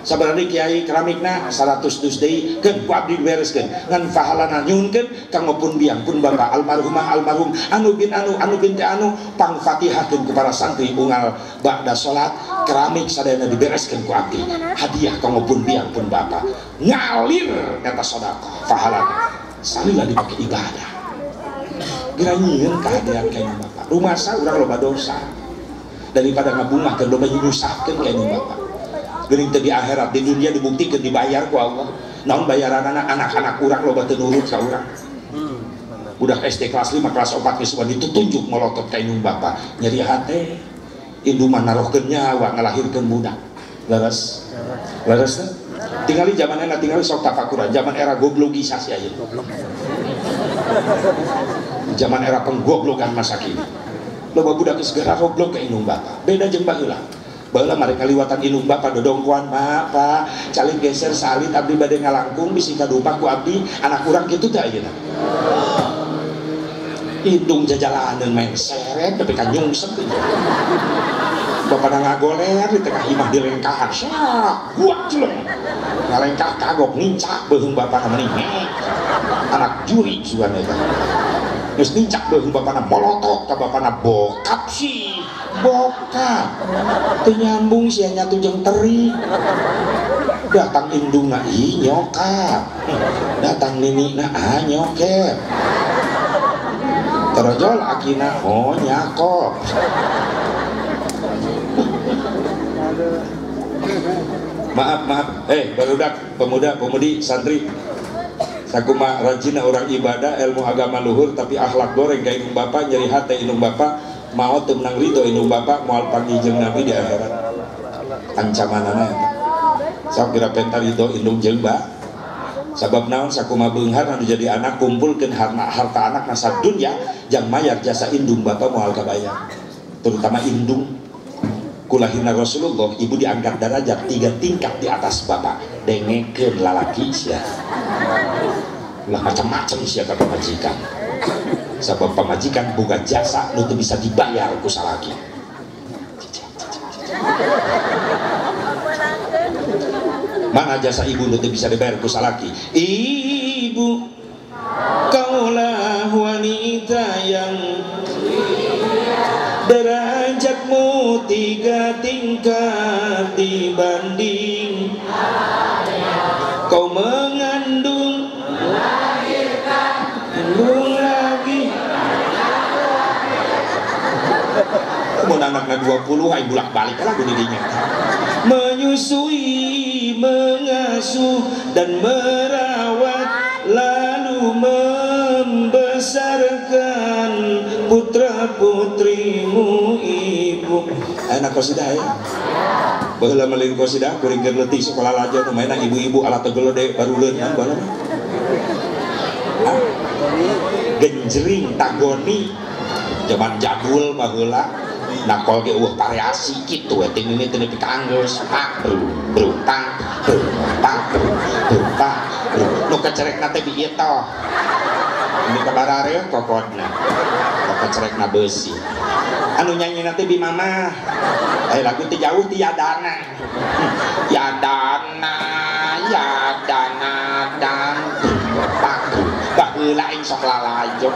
sabarari kiai keramikna 100 dus deui keun ku abdi dibereskeun ngan pahalana nyunkeun kanggo pun biang pun bapak almarhumah almarhum. Anu bin anu anu bin anu. Pang fatihahkeun ku para santri unggal ba'da salat keramik sadayana dibereskeun ku abdi. Hadiah kanggo pun biang pun bapak ngalir eta sedekah pahalana salila dipake ibadah gira nyieun kehadiran kayak bapak rumah sa urang loba dosa. Daripada ngabungahkeun loba nyusahkeun kayak bapak gering di akhirat di dunia dibuktikan dibayar ku Allah. Naon bayaran anak anak-anak kurang loba teu nurut ka urang udah SD kelas 5 kelas 4 geus itu tunjuk melotot ka indung bapa nyeri hate indung mah narohkeun nyawa ngalahirkeun budak. Leres. Leres tinggal di zaman enak tinggal sok tafakuran zaman era goblogisasi aja [LAUGHS] zaman era penggoblokan masa kini. Loba budak segera goblok ke indung bapa. Beda jeung baheula Bala mereka liwatan inung bapak dodongkuan mak pak. Calik geser salit abdi badai ngalangkung bisi kadupak ku abdi. Anak kurang gitu tak aja hidung jajalanan main seret tapi kan nyungsep bapak nang ngagoler di tengah imah di lengkahan. Syak gua culeng ngalengkah kagok nincak behung bapak namanya anak juri sugan eta geus nincak behung bapak molotok ka bapak bokap sih bokap. Penyambung si nyatu jeung teri. Datang indung na i nyokap. Datang nini na ah nyokep. Terojol akina oh nyakop. Maaf maaf. Eh barudak pemuda pemudi santri sakuma rajina orang ibadah ilmu agama luhur tapi akhlak goreng. Kayak indung bapak nyeri hati indung bapak mau tuh menang rito indung bapak mau panggil jeng nabi di akhirat. Ancaman anak sok kira pentar itu indung jeng sabab naon sakuma beunghar anu jadi anak kumpulkan harta harta anak nasa dunia jang mayar jasa indung bapak mau kabayar. Terutama indung. Kulahina Rasulullah ibu diangkat derajat tiga tingkat di atas bapak dengekeun lalaki sia lah macam-macam sia ka pamajikan sebab pemajikan bukan jasa lu bisa dibayar ku salaki mana jasa ibu itu bisa dibayar ku salaki ibu kaulah wanita yang derajatmu mau anaknya 20 ay bulak balik lah gue didinya menyusui mengasuh dan merawat lalu membesarkan putra putrimu ibu anak kosidah ya? Bahwa melin kosidah kuring letih sekolah aja mainan ibu-ibu alat tegel deh baru leun balam genjering tagoni. Zaman jadul baheula nakol ke uang variasi gitu ya ini ini pikanggers pak bro berutang berutang berutang lu kecerek nanti begitu ini ini kabarare lu kecerek nanti besi. Anu nyanyi nanti di mama. Eh lagu ti jauh ti yadana. [LAUGHS] Yadana yadana dan pak baheula ing sok lalajo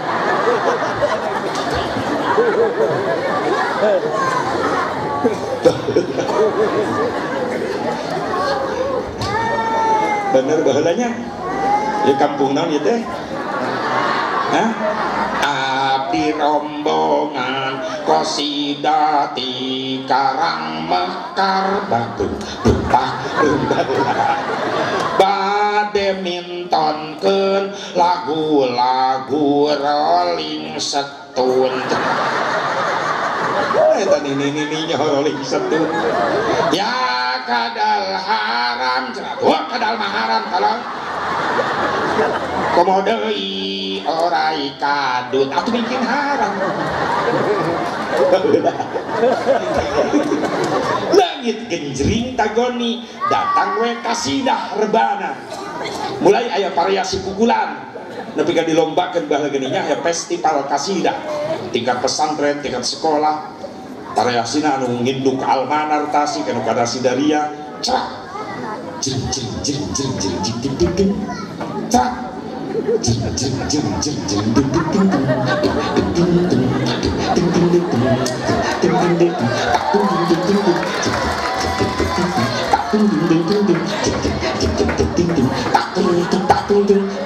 bener bahelanya di kampung naon ya teh? Hah? abdi rombongan kosidati karang mekar batu. Betah bade mintonkeun lagu-lagu rolling setun eta nini nininya rolling setun ya kadal haram cenah wah kadal mah haram kalau komodei orai kadut atau bikin haram langit genjring tagoni datang we kasidah rebana mulai ayah variasi pukulan tapi kan dilombakan bahwa geninya ya festival kasidah tingkat pesantren tingkat sekolah variasina anu nginduk almanar tasi kanu kada sidaria cak jering jering jering jering jering jering jering jering jering cak jering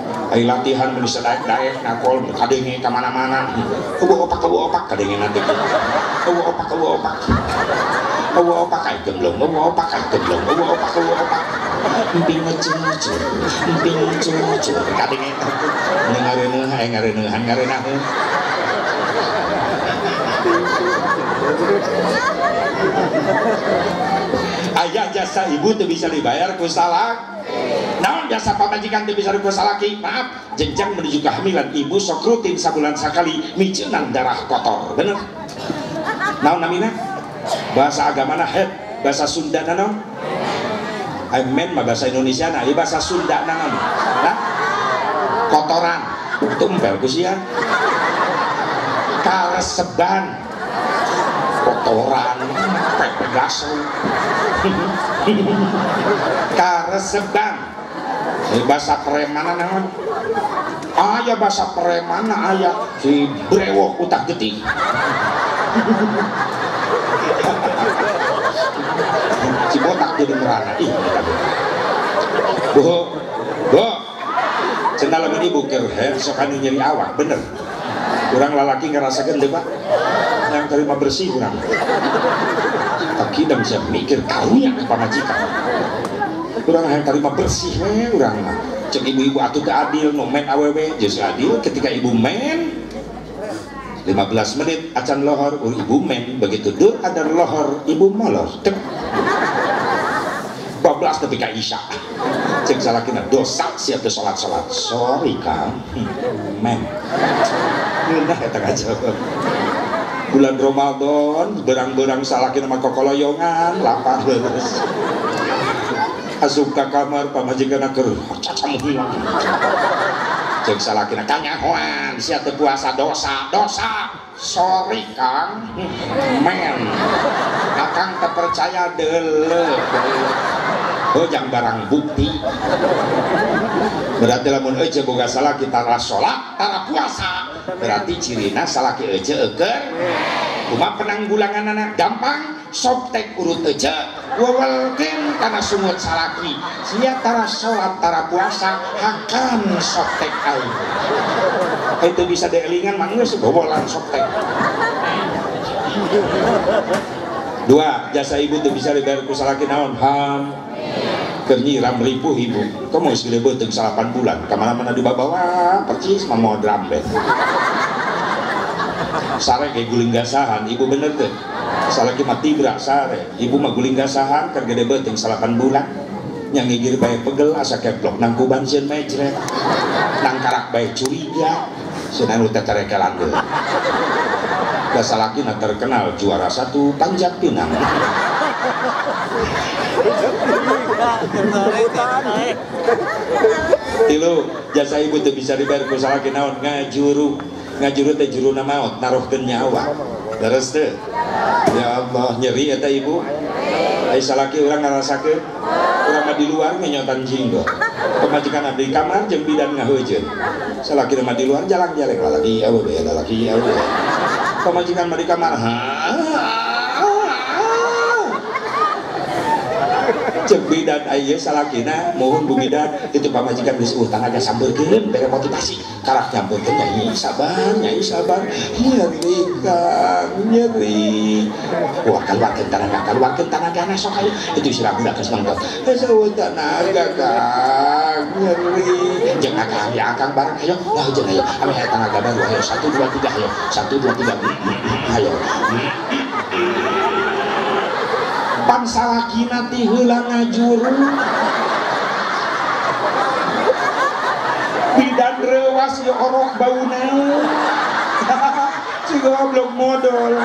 Ayo latihan bisa daek daek ngakol kadengi ke mana-mana. Kebu opak kebu opak kadengi nanti. Kebu opak kebu opak. Kebu opak kayak gemblong, kebu opak kayak gemblong, kebu opak kebu opak. Emping ngecing-ngecing, emping ngecing-ngecing. Kadengi ngarene hae ngarene hae ngarene hae. Thank you ayah jasa ibu tuh bisa dibayar ku salak naon jasa pamajikan tuh bisa ku salaki maaf jenjang menuju kehamilan ibu sok rutin sabulan sekali micenan darah kotor. Bener? Naon namina? Bahasa agama nah head bahasa Sunda naon I mean bahasa Indonesia nah. Ieu bahasa Sunda naon nah kotoran. Tumpel ku sia kareseban kotoran pepegaso [LAUGHS] kareseban ini bahasa premana naon ayah bahasa premana ayah. Si brewok utak getih [LAUGHS] si botak jadi merana. Ih. Bu bu. Cendalam ini buker he sok anu nyeri awak. Bener. Kurang lalaki ngerasa gede pak yang terima bersih kurang tapi tidak bisa mikir karunya pamajikan kurang yang terima bersih kurang cek ibu-ibu atuh ke adil no men aww just adil ketika ibu men 15 menit acan lohor ur ibu men begitu dur ada lohor ibu molor Tek. bablas tapi ka isya cek salakina dosa siap sholat sholat sorry kang Hmm, men Ngeunah eta ngajawab bulan Ramadan berang-berang salakina mah kokoloyongan lapar. Leres asup ka kamar pamajikan cacamu hilang. Cek salakina kanyahoan sia teu puasa? Dosa dosa. Sorry kang. Men. Akang teu percaya deuleu oh jang barang bukti berarti lamun ece boga salah kita sholat tara puasa. Berarti cirina salaki ece eker cuma penanggulangan anak gampang soptek urut ece wawalkin karena sungut salaki sia tara sholat tara puasa hakan soptek aing. Itu bisa deelingan manggis bobolan soptek dua jasa ibu tuh bisa dibayar ku salaki naon? Ham kenyiram ripuh ibu kamu segede beteng salapan bulan? Ke mana-mana di bawah percis mau drum band. Sare kayak guling gasahan ibu bener tuh salah mah tibra sare. Ibu mah guling gasahan kan gede beteng salapan bulan. Yang ngigir baik pegel asa keplok nang kuban sieun mejret nang karak baik curiga. Senang udah terekelan deh Gasalaki terkenal juara satu panjat pinang tilu jasa ibu tuh bisa dibayar ku salaki naon ngajuru ngajuru teh juru maut naruhkeun nyawa. Terus teh. Ya Allah nyeri eta ibu. Ai salaki urang ngarasakeun urang mah di luar ngenyotan jinggo. Pemajikan di kamar jeung bidan ngaheujeun. Salaki mah di luar jalan-jalan lagi. Awe be lagi awe pemajikan mah di kamar. Ha cek bidan ayeuna salakina mohon bu bidan itu pamajikan geus utang aja sambeurkeun bere motivasi karak nyampeurkeun nyai. Sabar nyai sabar. Nyeri kang nyeri. Wah keluarkeun tenaga keluarkeun tenaga na sok aya itu sirah budak geus nongkrong eueuh tenaga kang. Nyeri. Jeung akang ya akang bareng. Ayo lah jeung ayo. Aya tenaga baru ayo. Satu dua tiga ayo. Satu dua tiga. Ayo pan salakina ti heula ngajuru. Bidan rewas ya orok bauna [LAUGHS] si goblok modal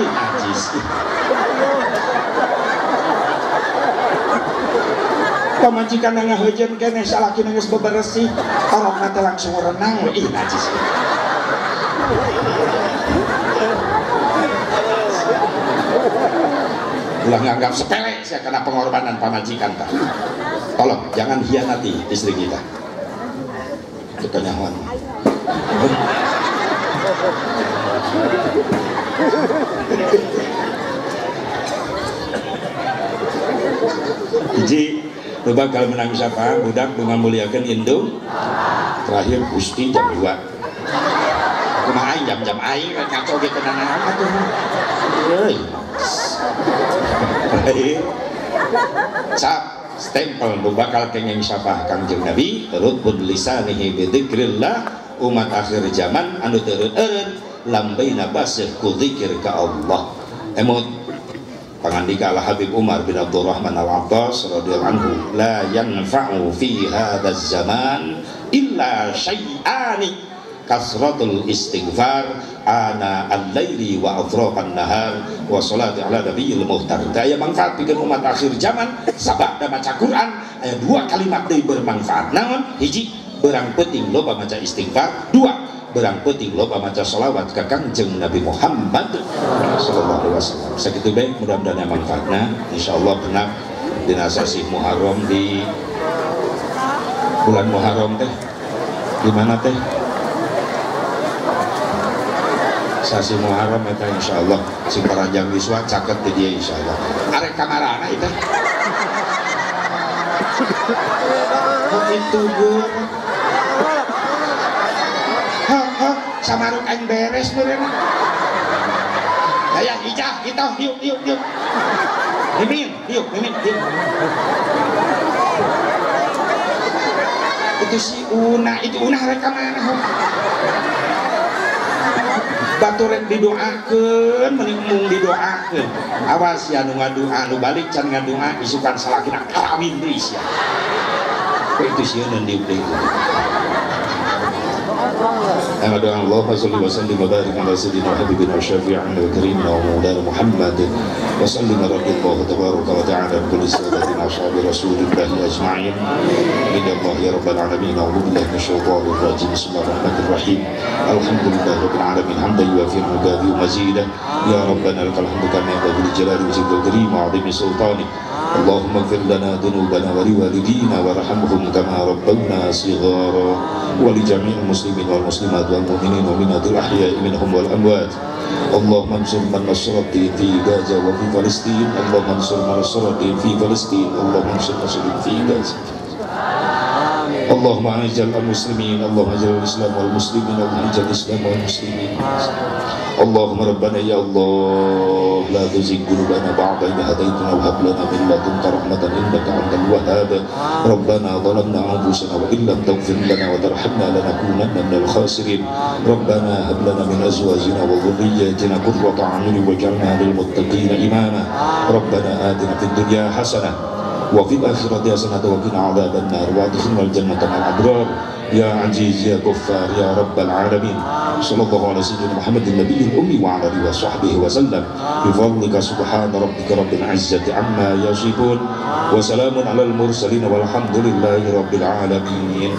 ih najis. Pamajikan na ngahejen kene salaki geus beberesih orok teh langsung renang. Ih najis ulah nganggap sepele saya kena pengorbanan pamajikan tak tolong jangan hianati istri kita. Kekenyawan Iji, lu bakal menang siapa? Budak dengan muliakan indung Terakhir Gusti jam 2 Aku mah jam-jam aing kacau gitu nana apa tuh Baik Sap stempel nu bakal kengeng syafah kangjeng Nabi terut pun lisanihi bidzikrillah umat akhir zaman anu teureun eureun lambaina basih ku zikir ka Allah. Emot pangandika al Habib Umar bin Abdurrahman al-Attas radhiyallahu anhu la yanfa'u fi hadzal zaman illa syai'ani kasratul istighfar ana al-laili wa atrafan nahar wa salati ala nabiyil muhtar. Daya manfaat bikin umat akhir zaman sabak da maca Quran aya dua kalimat deui bermanfaat. Naon hiji berang penting loba maca istighfar. Dua berang penting loba maca salawat ka kanjeng Nabi Muhammad sallallahu alaihi wasallam. Sakitu bae mudah-mudahan manfaatna insyaallah benar dina sasi Muharram di bulan Muharram teh. Di mana teh sasi Muharram eta insyaallah si paranjang wiswa caket di dia insyaallah. Arek kamarana itu itu ha ha samaruk aing beres meureun Dayang ijah kita yuk yuk yuk Mimin yuk mimin yuk itu si Una itu Una rek mana baturek didoakan menimung didoakan awas ya nu ngadua nu balik can ngadua isukan salakina kawin deui sia itu sih nanti udah أنا دعا الله صل وسلم وبارك على سيدنا وحبيبنا وشفيعنا وكريمنا ومولانا محمد. وسلم رضي الله تبارك وتعالى بكل سادتنا أصحاب رسول الله أجمعين. من الله يا رب العالمين أعوذ بالله من الشيطان الرجيم. بسم الله الرحمن الرحيم. الحمد لله رب العالمين. حمدا يوافي المكافئ مزيدا يا ربنا لك الحمد كما ينبغي لجلال وجهك الكريم وعظيم سلطانك. اللهم اغفر لنا ذنوبنا ولوالدينا وارحمهم كما ربونا صغارا. ولجميع المسلمين والمسلمات والمؤمنين والمؤمنات الأحياء منهم والأموات اللهم انصر من نصر الدين في غزة وفي فلسطين اللهم انصر من نصر الدين في فلسطين اللهم انصر نصر الدين في غزة اللهم اجعل المسلمين اللهم اجعل الاسلام والمسلمين اللهم اجعل الاسلام والمسلمين اللهم ربنا يا الله لا تزغ قلوبنا بعد إذ هديتنا وهب لنا من لدنك رحمة إنك أنت الوهاب. ربنا ظلمنا أنفسنا وإن لم تغفر لنا وترحمنا لنكونن من الخاسرين. ربنا هب لنا من أزواجنا وذرياتنا قرة أعين واجعلنا للمتقين إماما. ربنا آتنا في الدنيا حسنة وفي الآخرة حسنة وقنا عذاب النار. وأدخلنا الجنة مع الأبرار. يا عزيز يا غفار يا رب العالمين. صلى الله على سيدنا محمد النبي الأمي وعلى آله وصحبه وسلم. بفضلك سبحان ربك رب العزة عما يصفون. وسلام على المرسلين والحمد لله رب العالمين.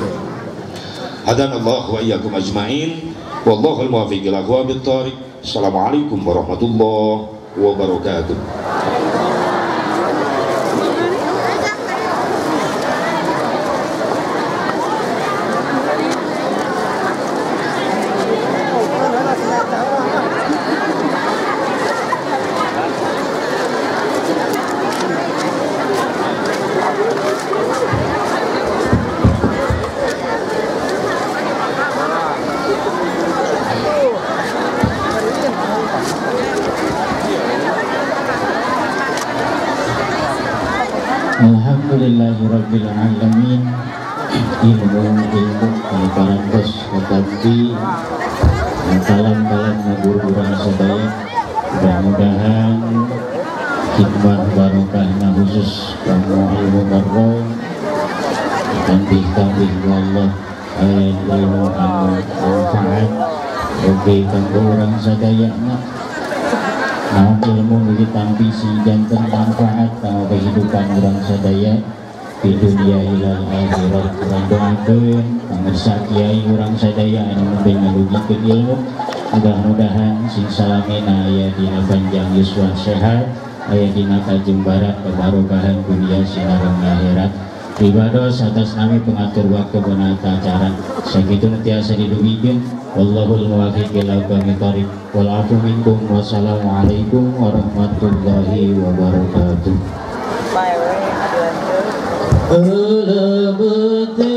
هدانا الله وإياكم أجمعين. والله الموافق إلى أقوام الطارق. السلام عليكم ورحمة الله وبركاته. Pemirsa kiai orang sadaya anu ngadugikan ilmu. Mudah-mudahan sing salamina aya dina panjang yuswa sehat aya dina kajeng barat kebarokahan dunia sinarang akhirat. Ibados atas nami pengatur waktu benata acara. Segitu nantiasa didugikan wallahul muwafiq ila aqwamit wal afu minkum. Wassalamualaikum warahmatullahi wabarakatuh. Tapi